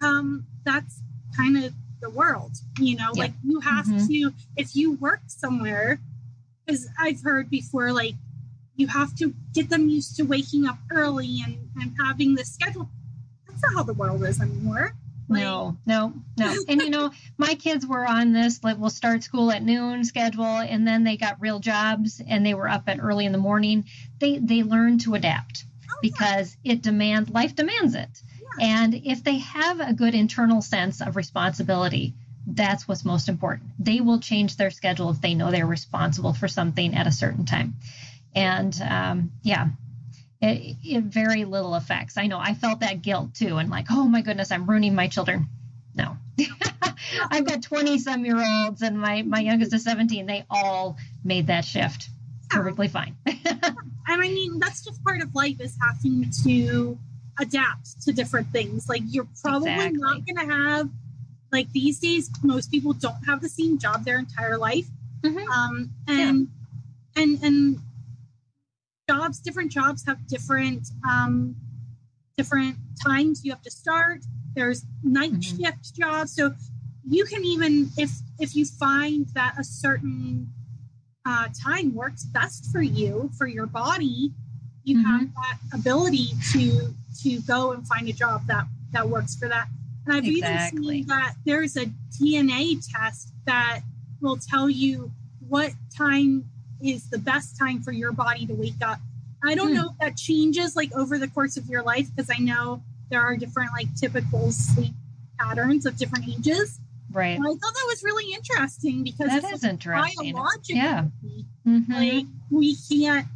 um, that's kind of the world you know Yeah. like you have Mhm. to if you work somewhere because i've heard before like you have to get them used to waking up early and, and having this schedule that's not how the world is anymore Like, No, no, no. And you know, my kids were on this like we'll start school at noon schedule and then they got real jobs and they were up at early in the morning. They they learn to adapt oh, yeah. because it demand life demands it. And if they have a good internal sense of responsibility, that's what's most important. They will change their schedule if they know they're responsible for something at a certain time. And um, yeah, it, it, very little effects. I know I felt that guilt too, and like, oh my goodness, I'm ruining my children. No, I've got 20 some year olds, and my my youngest is 17. They all made that shift perfectly fine. and I mean, that's just part of life is having to adapt to different things. Like you're probably exactly. not going to have like these days. Most people don't have the same job their entire life, mm-hmm. um, and yeah. and and jobs, different jobs have different um, different times you have to start. There's night mm-hmm. shift jobs, so you can even if if you find that a certain uh, time works best for you for your body you mm-hmm. have that ability to to go and find a job that that works for that and i've exactly. even seen that there's a dna test that will tell you what time is the best time for your body to wake up i don't hmm. know if that changes like over the course of your life because i know there are different like typical sleep patterns of different ages Right. And I thought that was really interesting because that is interesting. Yeah. Mm-hmm. Like we can't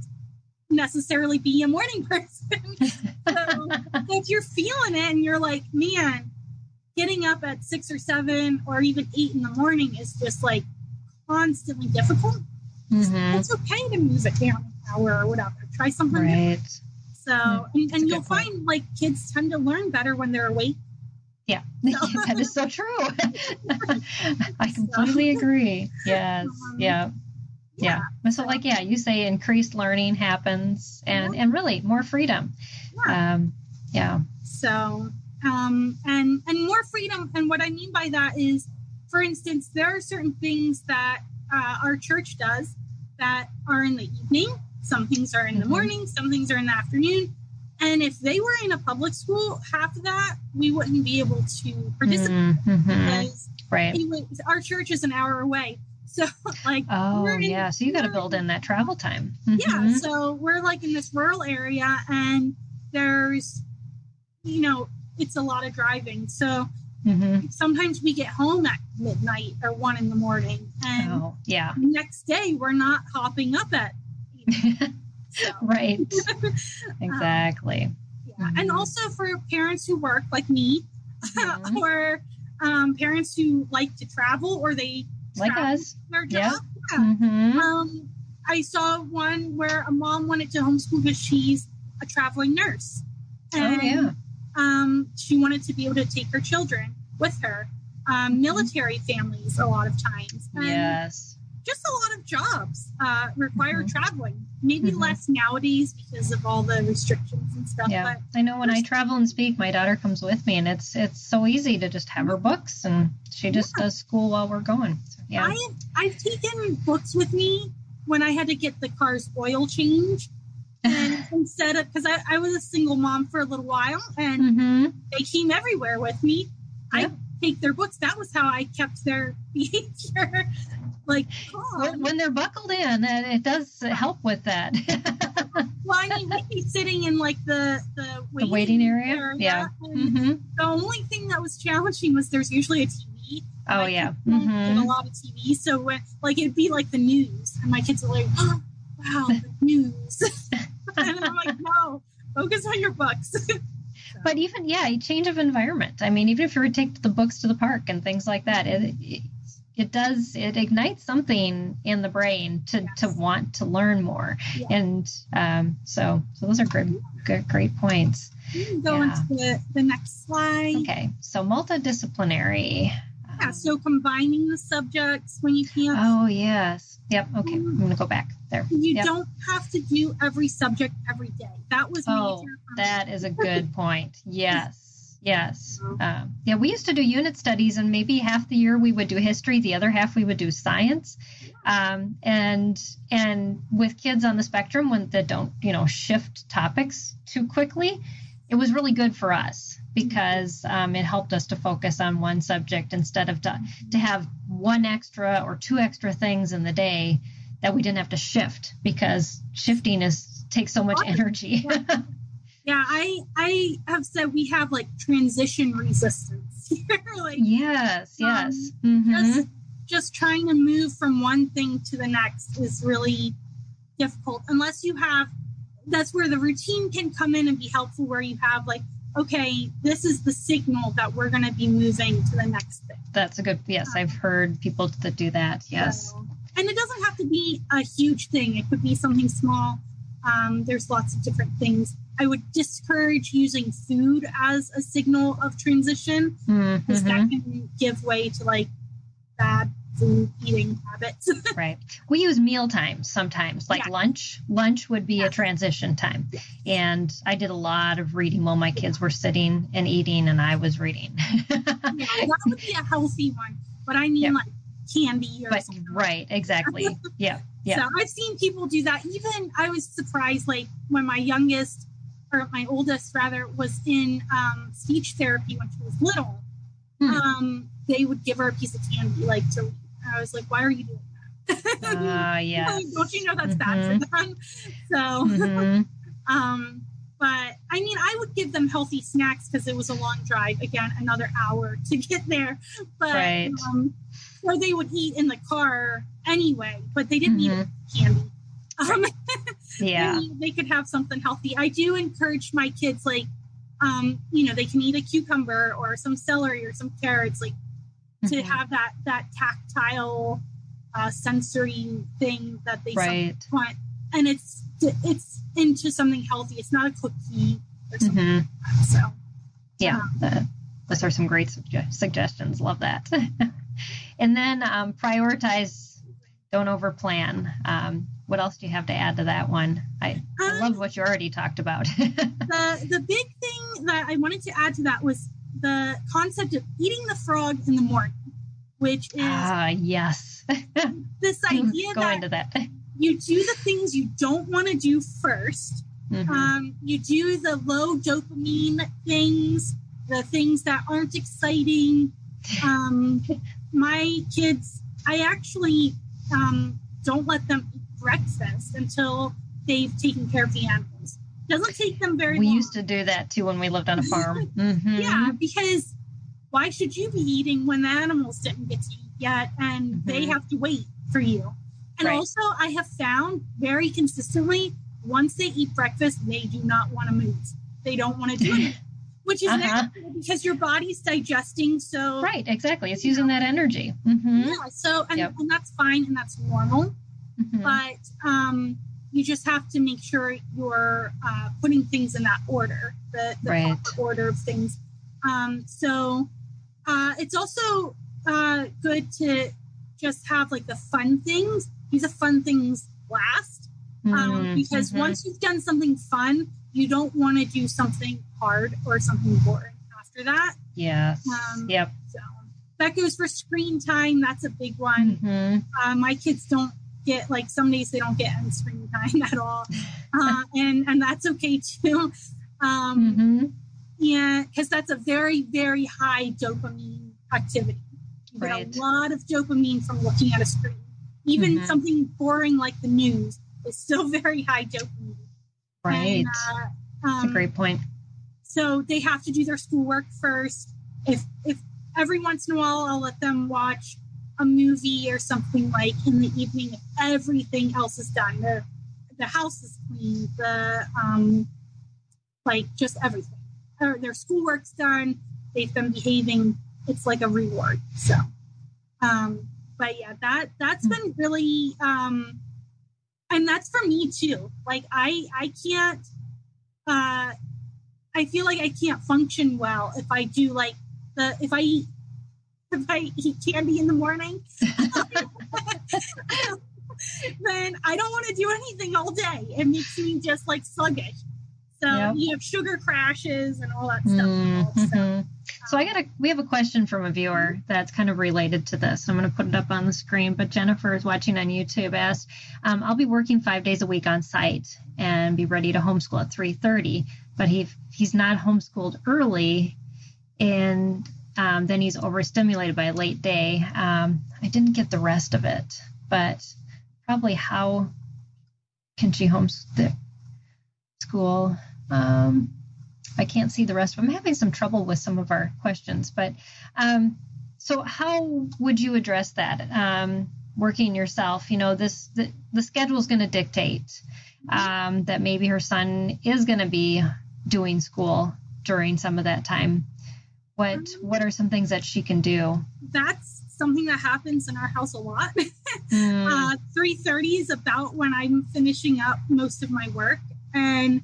necessarily be a morning person. so if you're feeling it and you're like, man, getting up at six or seven or even eight in the morning is just like constantly difficult. Mm-hmm. It's okay to it down an hour or whatever. Try something right. Different. So, mm-hmm. and, and you'll find like kids tend to learn better when they're awake yeah, that is so true. I completely agree. Yes. Um, yeah. yeah. Yeah. So like yeah, you say increased learning happens and and really more freedom. Yeah. Um, yeah. So um and and more freedom and what I mean by that is for instance there are certain things that uh, our church does that are in the evening some things are in the mm-hmm. morning some things are in the afternoon and if they were in a public school, half of that we wouldn't be able to participate mm-hmm. because right. anyway, our church is an hour away. So like oh in, yeah, so you got to build in that travel time. Mm-hmm. Yeah, so we're like in this rural area, and there's you know it's a lot of driving. So mm-hmm. sometimes we get home at midnight or one in the morning, and oh, yeah, next day we're not hopping up at. So. right. exactly. Um, yeah. Mm-hmm. And also for parents who work like me, mm-hmm. or um, parents who like to travel or they like us their job. Yep. Yeah. Mm-hmm. Um, I saw one where a mom wanted to homeschool because she's a traveling nurse. And, oh, yeah. Um, she wanted to be able to take her children with her. Um, military families, a lot of times. And yes just a lot of jobs uh, require mm-hmm. traveling. Maybe mm-hmm. less nowadays because of all the restrictions and stuff. Yeah, I know when I travel and speak, my daughter comes with me, and it's it's so easy to just have her books, and she just yeah. does school while we're going. So, yeah, I have, I've taken books with me when I had to get the car's oil change. And instead of because I, I was a single mom for a little while and mm-hmm. they came everywhere with me. I take their books. That was how I kept their behavior like oh. when they're buckled in, it does help with that. well, I mean, we'd be sitting in like the the waiting, the waiting area. area yeah. Mm-hmm. The only thing that was challenging was there's usually a TV. Oh yeah. Mm-hmm. a lot of TV, so when like it'd be like the news, and my kids are like, oh, "Wow, the news," and I'm like, "No, focus on your books." But even yeah, a change of environment. I mean, even if you were to take the books to the park and things like that, it, it it does it ignites something in the brain to yes. to want to learn more yes. and um, so so those are great good, great points go yeah. on to the, the next slide okay so multidisciplinary yeah so combining the subjects when you can't oh yes. Yep okay i'm gonna go back. There. You yep. don't have to do every subject every day. That was oh that is a good point. Yes Yes. Um, yeah, we used to do unit studies, and maybe half the year we would do history, the other half we would do science. Um, and and with kids on the spectrum, when that don't you know shift topics too quickly, it was really good for us because um, it helped us to focus on one subject instead of to, to have one extra or two extra things in the day that we didn't have to shift because shifting is takes so much energy. Yeah, I I have said we have like transition resistance. here. like yes, um, yes. Mhm. just just trying to move from one thing to the next is really difficult unless you have that's where the routine can come in and be helpful where you have like okay this is the signal that we're going to be moving to the next thing That's a good. Yes, I've heard people that do that. Yes. So- and it doesn't have to be a huge thing it could be something small um, there's lots of different things i would discourage using food as a signal of transition because Mhm. that can give way to like bad food eating habits Right. We use meal times sometimes, like Yeah. lunch. Lunch would be Yeah. a transition time. And I did a lot of reading while my kids were sitting and eating, and I was reading. yeah, that would be a healthy one. But I mean like candy or but something. right, exactly. Yeah. Yeah. So I've seen people do that. Even I was surprised, like when my youngest or my oldest rather was in um, speech therapy when she was little. Hmm. Um, they would give her a piece of candy, like to. I was like, "Why are you doing that? Ah, yes. Like, Don't you know that's bad for them?" So, Mhm. um, but I mean, I would give them healthy snacks because it was a long drive. Again, another hour to get there. But Right. um, or they would eat in the car anyway, but they didn't Mhm. eat candy. Um, Yeah. they, they could have something healthy. I do encourage my kids, like, um, you know, they can eat a cucumber or some celery or some carrots, like to Mhm. have that that tactile, uh, sensory thing that they Right. want, and it's it's into something healthy. It's not a cookie or something. Mhm. like that. So Yeah, Um, the- those are some great sugge- suggestions. Love that. and then um, prioritize, don't overplan. Um, what else do you have to add to that one? I, I Um, love what you already talked about. the the big thing that I wanted to add to that was the concept of eating the frog in the morning, which is ah, yes. this idea that into that. you do the things you don't want to do 1st Mhm. Um, you do the low dopamine things, the things that aren't exciting. Um, my kids, I actually um, don't let them eat breakfast until they've taken care of the animals. Doesn't take them very long. we long. used to do that too when we lived on a farm. Mhm. Yeah, because why should you be eating when the animals didn't get to eat yet and they Mhm. have to wait for you? And Right. also, I have found very consistently once they eat breakfast, they do not want to move. They don't want to do it, which is Uh-huh. because your body's digesting. So, Right, exactly. It's using that energy. hmm yeah, so, and, Yep. and that's fine and that's normal. Mhm. But um, you just have to make sure you're uh, putting things in that order, the, the Right. proper order of things. Um, so uh, it's also uh, good to just have like the fun things. These are fun things last um, Mhm. because Mhm. once you've done something fun, you don't want to do something hard or something boring after that. Yes. um, yep. So that goes for screen time. That's a big one Mhm. uh, my kids don't get like some days they don't get any screen time at all uh, and and that's okay too um Mhm. yeah because that's a very very high dopamine activity you get Right. a lot of dopamine from looking at a screen even Mhm. something boring like the news is still very high dopamine Right. And, uh, That's a um, great point. so they have to do their schoolwork first if if every once in a while i'll let them watch a movie or something like in the evening if everything else is done. The the house is clean the um like just everything. Or their schoolwork's done they've been behaving it's like a reward so. Um but yeah that that's been really um and that's for me too. Like i i can't uh I feel like I can't function well if I do like the if I eat if I eat candy in the morning. then I don't want to do anything all day. It makes me just like sluggish. So Yep. you have sugar crashes and all that stuff. So, Mhm. So I got a we have a question from a viewer that's kind of related to this. I'm going to put it up on the screen. But Jennifer is watching on YouTube. Asked, um, "I'll be working five days a week on site and be ready to homeschool at 3:30, but he he's not homeschooled early, and um, then he's overstimulated by late day. Um, I didn't get the rest of it, but probably how can she homeschool? Um, I can't see the rest. I'm having some trouble with some of our questions, but um, so how would you address that? Um, working yourself, you know, this the, the schedule is going to dictate um, that maybe her son is going to be doing school during some of that time. What what are some things that she can do? That's something that happens in our house a lot. Mm. Uh, 3.30 is about when I'm finishing up most of my work. And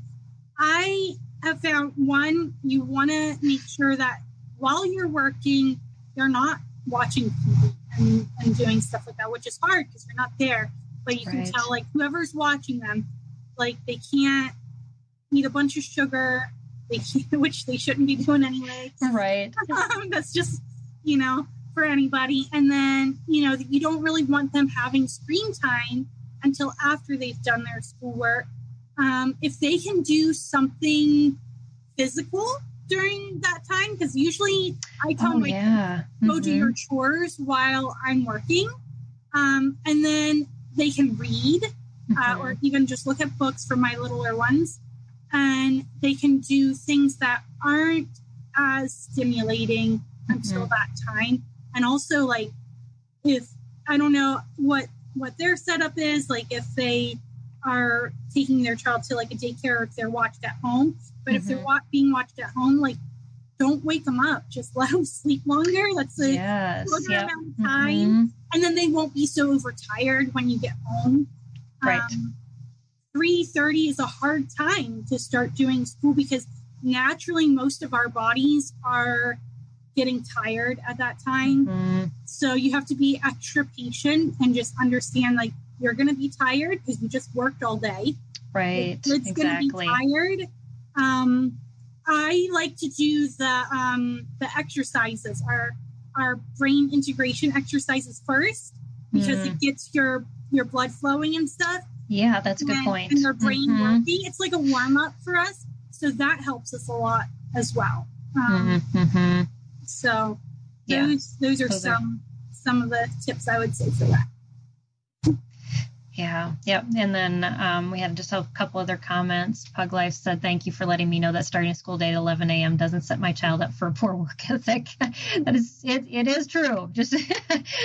I have found one, you want to make sure that while you're working, you're not watching TV and, and doing stuff like that, which is hard because you're not there. But you right. can tell, like, whoever's watching them, like, they can't eat a bunch of sugar, which they shouldn't be doing anyway. Right. that's just, you know, for anybody. And then, you know, you don't really want them having screen time until after they've done their schoolwork. Um, if they can do something physical during that time, because usually I tell oh, them, yeah. go mm-hmm. do your chores while I'm working. Um, and then they can read uh, mm-hmm. or even just look at books for my littler ones. And they can do things that aren't as stimulating mm-hmm. until that time and also like if i don't know what what their setup is like if they are taking their child to like a daycare or if they're watched at home but mm-hmm. if they're mm-hmm. wa- being watched at home like don't wake them up just let them sleep longer that's a yes. yep. amount of time mm-hmm. and then they won't be so overtired when you get home right um, 3.30 is a hard time to start doing school because naturally most of our bodies are getting tired at that time. Mm-hmm. So you have to be extra patient and just understand like you're going to be tired because you just worked all day. Right. It's exactly. going to be tired. Um, I like to do the um, the exercises, our our brain integration exercises first because mm. it gets your your blood flowing and stuff. Yeah, that's a good and, point. And your brain mm-hmm. working. It's like a warm up for us, so that helps us a lot as well. Um, mm-hmm. So yeah. those those are those some some of the tips I would say for that. Yeah, yep. And then um, we had just a couple other comments. Pug Life said, "Thank you for letting me know that starting a school day at 11 a.m. doesn't set my child up for a poor work ethic. that is, it, it is true. Just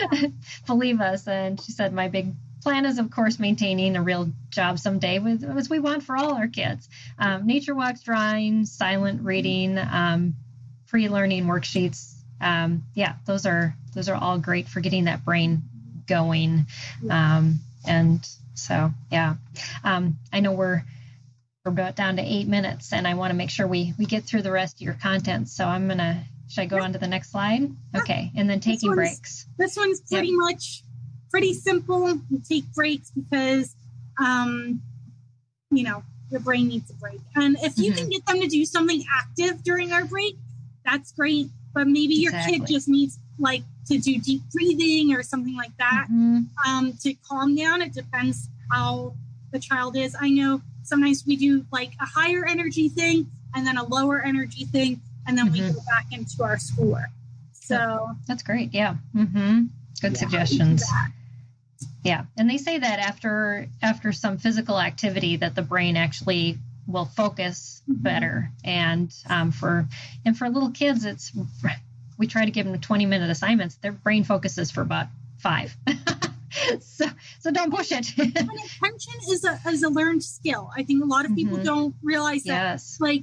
believe us." And she said, "My big plan is, of course, maintaining a real job someday, with, as we want for all our kids. Um, nature walks, drawing, silent reading, um, pre-learning worksheets. Um, yeah those are those are all great for getting that brain going. Um, and so yeah. Um, i know we're we're about down to eight minutes and i want to make sure we we get through the rest of your content. So i'm gonna should i go on to the next slide? Okay and then taking this breaks. this one's pretty yep. much pretty simple you take breaks because um you know your brain needs a break and if you mm-hmm. can get them to do something active during our break that's great. But maybe your exactly. kid just needs like to do deep breathing or something like that mm-hmm. um, to calm down. It depends how the child is. I know sometimes we do like a higher energy thing and then a lower energy thing, and then mm-hmm. we go back into our schoolwork. So that's great. Yeah. Mm-hmm. Good yeah, suggestions. Yeah, and they say that after after some physical activity, that the brain actually will focus mm-hmm. better. And um, for and for little kids, it's we try to give them 20 minute assignments. Their brain focuses for about five. so so don't push it. attention is a is a learned skill. I think a lot of people mm-hmm. don't realize that. Yes. Like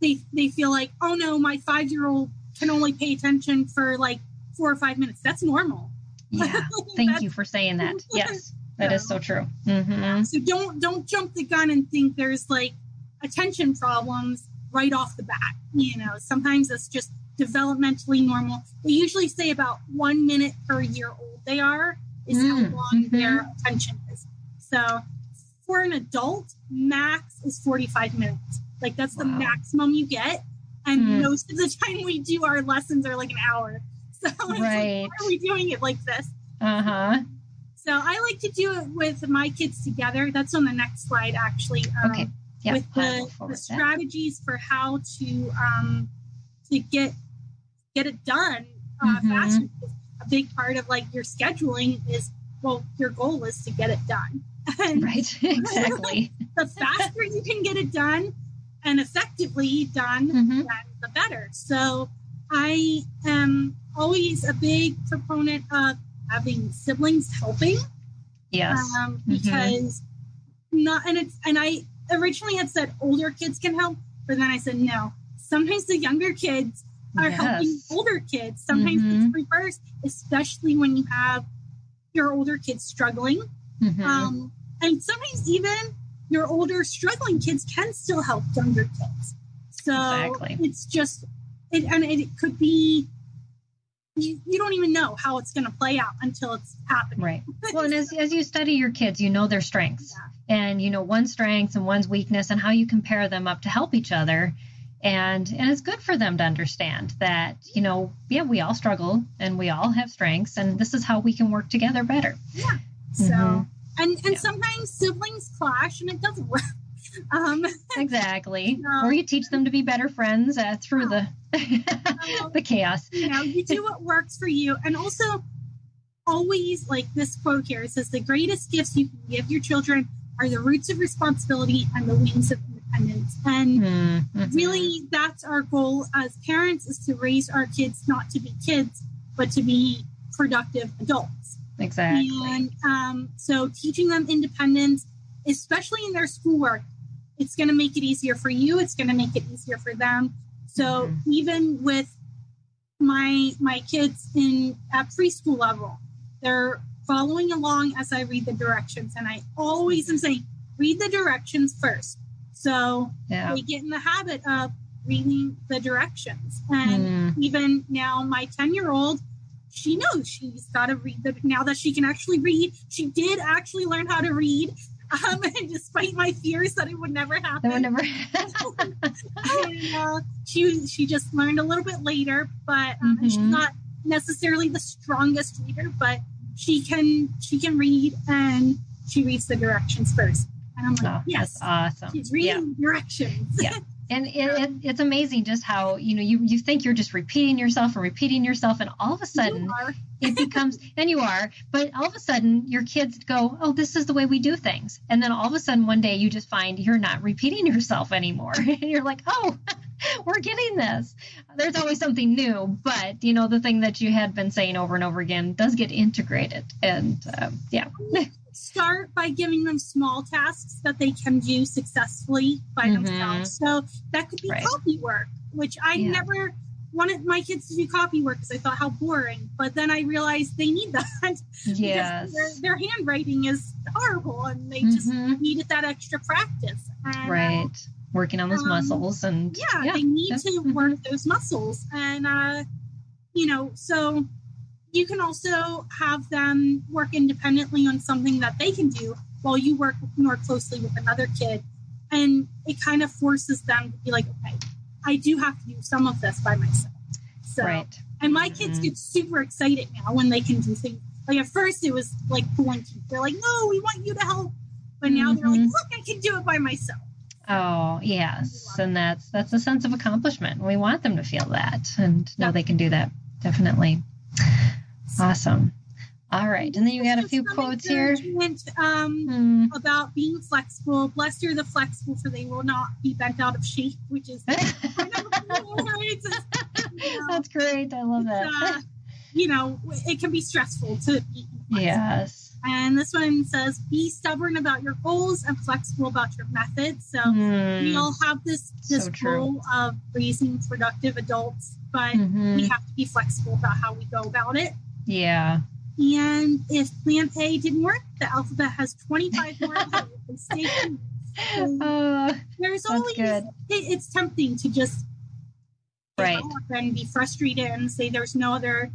they they feel like oh no, my five year old can only pay attention for like four or five minutes. That's normal. Yeah. Thank you for saying that. Yes. That is so true. Mm-hmm. So don't don't jump the gun and think there's like attention problems right off the bat. You know, sometimes it's just developmentally normal. They usually say about one minute per year old they are is mm, how long mm-hmm. their attention is. So for an adult, max is 45 minutes. Like that's wow. the maximum you get. And mm. most of the time we do our lessons are like an hour. So right. Like, why are we doing it like this? Uh-huh. So I like to do it with my kids together. That's on the next slide, actually. Um, okay yep, with the, the strategies for how to um, to get get it done uh, mm-hmm. faster. A big part of like your scheduling is well, your goal is to get it done. And right, exactly. the faster you can get it done, and effectively done, Mhm. then the better. So I am always a big proponent of having siblings helping Yes. um, Mhm. because not and it's and I originally had said older kids can help, but then I said no. Sometimes the younger kids are helping older kids. Sometimes Mhm. it's reverse, especially when you have your older kids struggling. Mhm. Um, and sometimes even your older struggling kids can still help younger kids. So Exactly. it's just it and it could be you, you don't even know how it's going to play out until it's happening. Right. Well, and as, as you study your kids, you know their strengths and you know one's strengths and one's weakness and how you compare them up to help each other. And and it's good for them to understand that, you know, yeah, we all struggle and we all have strengths and this is how we can work together better. Yeah. So Mhm. and and Yeah. sometimes siblings clash and it doesn't work. Um, Exactly. No. Or you teach them to be better friends uh, through the the chaos. you know, you do what works for you, and also always like this quote here. It says the greatest gifts you can give your children are the roots of responsibility and the wings of independence. And Mhm. really that's our goal as parents is to raise our kids not to be kids but to be productive adults Exactly. and um, so teaching them independence especially in their schoolwork it's going to make it easier for you it's going to make it easier for them so Mhm. even with my my kids in at preschool level they're following along as i read the directions and i always am saying read the directions first so Yeah. they get in the habit of reading the directions. And Mm. even now, my 10 year old, she knows she's got to read the, now that she can actually read, she did actually learn how to read. Um, and despite my fears that it would never happen, That would never. and, uh, she she just learned a little bit later, but um, and she's not necessarily the strongest reader, but she can she can read and she reads the directions first. And I'm like, oh, yes, awesome. she's Yeah. reading directions. Yeah. and it, it, it's amazing just how you know you, you think you're just repeating yourself and repeating yourself and all of a sudden it becomes and you are but all of a sudden your kids go oh this is the way we do things. And then all of a sudden one day you just find you're not repeating yourself anymore. And you're like oh we're getting this. There's always something new but you know the thing that you had been saying over and over again does get integrated. And um, yeah start by giving them small tasks that they can do successfully by Mhm. themselves. So that could be Right. copy work, which I Yeah. never wanted my kids to do copy work because I thought how boring. But then I realized they need that because yes their, their handwriting is horrible and they just Mhm. needed that extra practice. And, uh, right working on those Um, muscles and yeah, they need to mhm. work those muscles and uh you know so you can also have them work independently on something that they can do while you work more closely with another kid. And it kind of forces them to be like okay i do have to do some of this by myself. So right. and my kids Mhm. get super excited now when they can do things. Like at first it was like pulling teeth they're like no we want you to help. But now they're like Mhm. look i can do it by myself. Oh yes, and that's that's a sense of accomplishment. We want them to feel that. And know they can do that. Definitely, awesome. All right, and then you got a few quotes here. Um, Hmm. about being flexible. Blessed are the flexible, for they will not be bent out of shape, which is kind of cool, right? It's you know, that's great. I love that. uh, you know, it can be stressful to be flexible. yes. And this one says, be stubborn about your goals and flexible about your methods. So we Hmm. all have this this So goal of raising productive adults, but Mhm. we have to be flexible about how we go about it. Yeah. And if plan A didn't work, the alphabet has 25 more. Uh, There's good. It, it's tempting to just Right. and be frustrated and say there's no other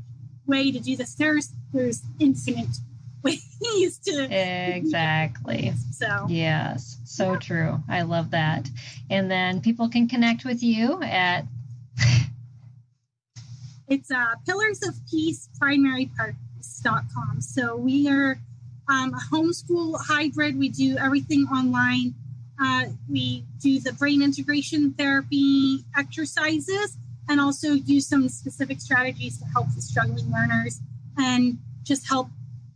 way to do this. There's, there's infinite ways to. exactly. So, Yes. So Yeah. true. I love that. And then people can connect with you at it's uh, Pillars of Peace Primary Partners.com. So we are um, a homeschool hybrid. We do everything online. Uh, we do the brain integration therapy exercises and also use some specific strategies to help the struggling learners and just help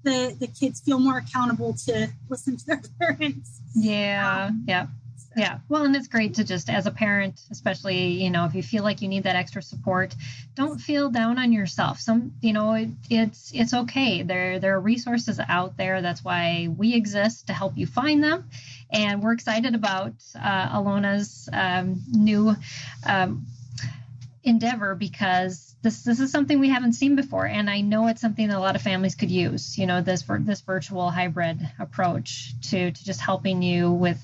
the, the kids feel more accountable to listen to their parents. yeah. Um, Yep. Yeah. Well, and it's great to just, as a parent, especially, you know, if you feel like you need that extra support, don't feel down on yourself. Some, you know, it, it's it's okay. There there are resources out there. That's why we exist to help you find them. And we're excited about uh, Alona's um, new um, endeavor because this this is something we haven't seen before, and I know it's something that a lot of families could use. You know, this this virtual hybrid approach to to just helping you with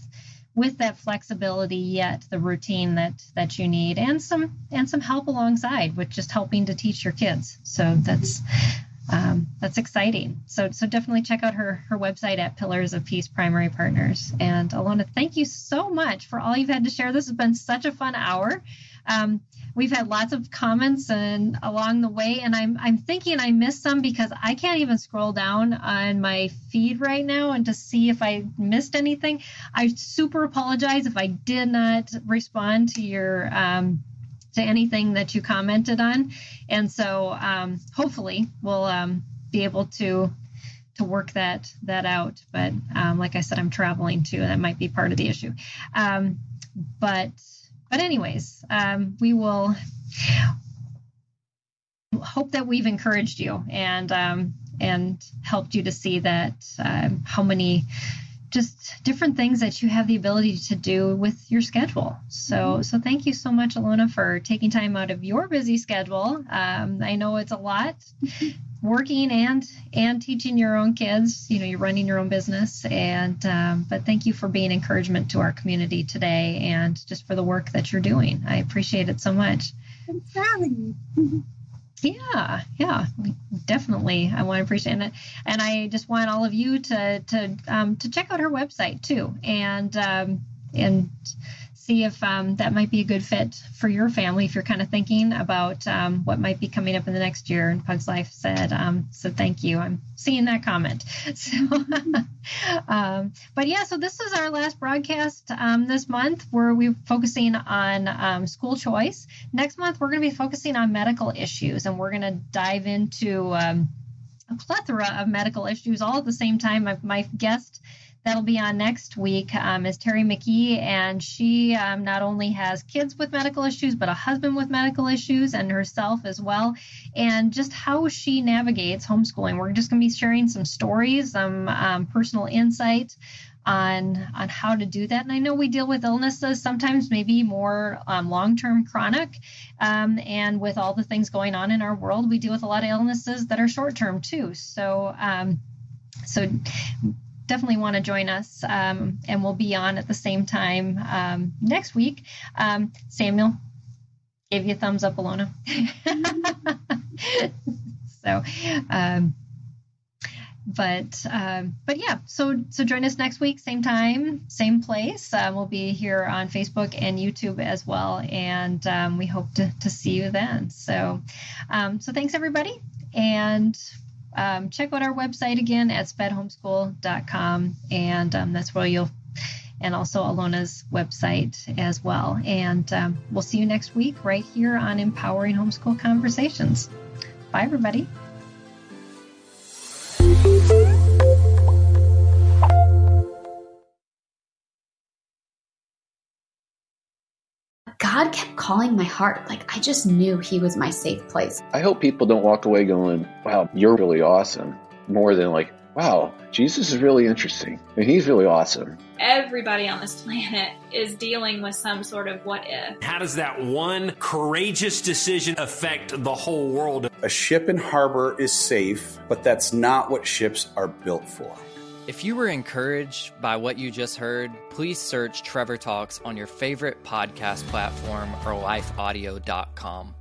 with that flexibility yet the routine that that you need and some and some help alongside with just helping to teach your kids. So that's um, that's exciting. So so definitely check out her her website at pillars of peace primary partners. And alona thank you so much for all you've had to share. This has been such a fun hour. Um, we've had lots of comments and along the way, and I'm I'm thinking I missed some because I can't even scroll down on my feed right now and to see if I missed anything. I super apologize if I did not respond to your um, to anything that you commented on, and so um, hopefully we'll um, be able to to work that that out. But um, like I said, I'm traveling too, and that might be part of the issue. Um, but but anyways, um, we will hope that we've encouraged you and um, and helped you to see that um, how many just different things that you have the ability to do with your schedule. So mm-hmm. so thank you so much, Alona, for taking time out of your busy schedule. Um, I know it's a lot. working and and teaching your own kids you know you're running your own business and um, but thank you for being encouragement to our community today and just for the work that you're doing i appreciate it so much thanks for having me yeah yeah definitely. I want to appreciate it. And i just want all of you to to um, to check out her website too. And um, and see if um, that might be a good fit for your family if you're kind of thinking about um, what might be coming up in the next year. And Pug's Life said, um, so thank you. I'm seeing that comment. So, um, but yeah, so this is our last broadcast um, this month where we're focusing on um, school choice. Next month, we're going to be focusing on medical issues and we're going to dive into a plethora of medical issues all at the same time. My, my guest that'll be on next week um, is Terry McKee, and she um, not only has kids with medical issues, but a husband with medical issues, and herself as well, and just how she navigates homeschooling. We're just going to be sharing some stories, some um, personal insight on on how to do that. And I know we deal with illnesses sometimes, maybe more um, long term chronic, um, and with all the things going on in our world, we deal with a lot of illnesses that are short term too. So. Um, so definitely want to join us, um, and we'll be on at the same time um, next week. Um, Samuel gave you a thumbs up, Alona. so, um, but um, but yeah, so so join us next week, same time, same place. Uh, we'll be here on Facebook and YouTube as well, and um, we hope to to see you then. So, so thanks everybody, and um, check out our website again at spedhomeschool.com, and um, that's where you'll, and also Alona's website as well. And um, we'll see you next week right here on Empowering Homeschool Conversations. Bye, everybody. God kept calling my heart. Like I just knew He was my safe place. I hope people don't walk away going, wow, you're really awesome, more than like, wow, Jesus is really interesting and He's really awesome. Everybody on this planet is dealing with some sort of what if. How does that one courageous decision affect the whole world? A ship in harbor is safe, but that's not what ships are built for. If you were encouraged by what you just heard, please search Trevor Talks on your favorite podcast platform or lifeaudio.com.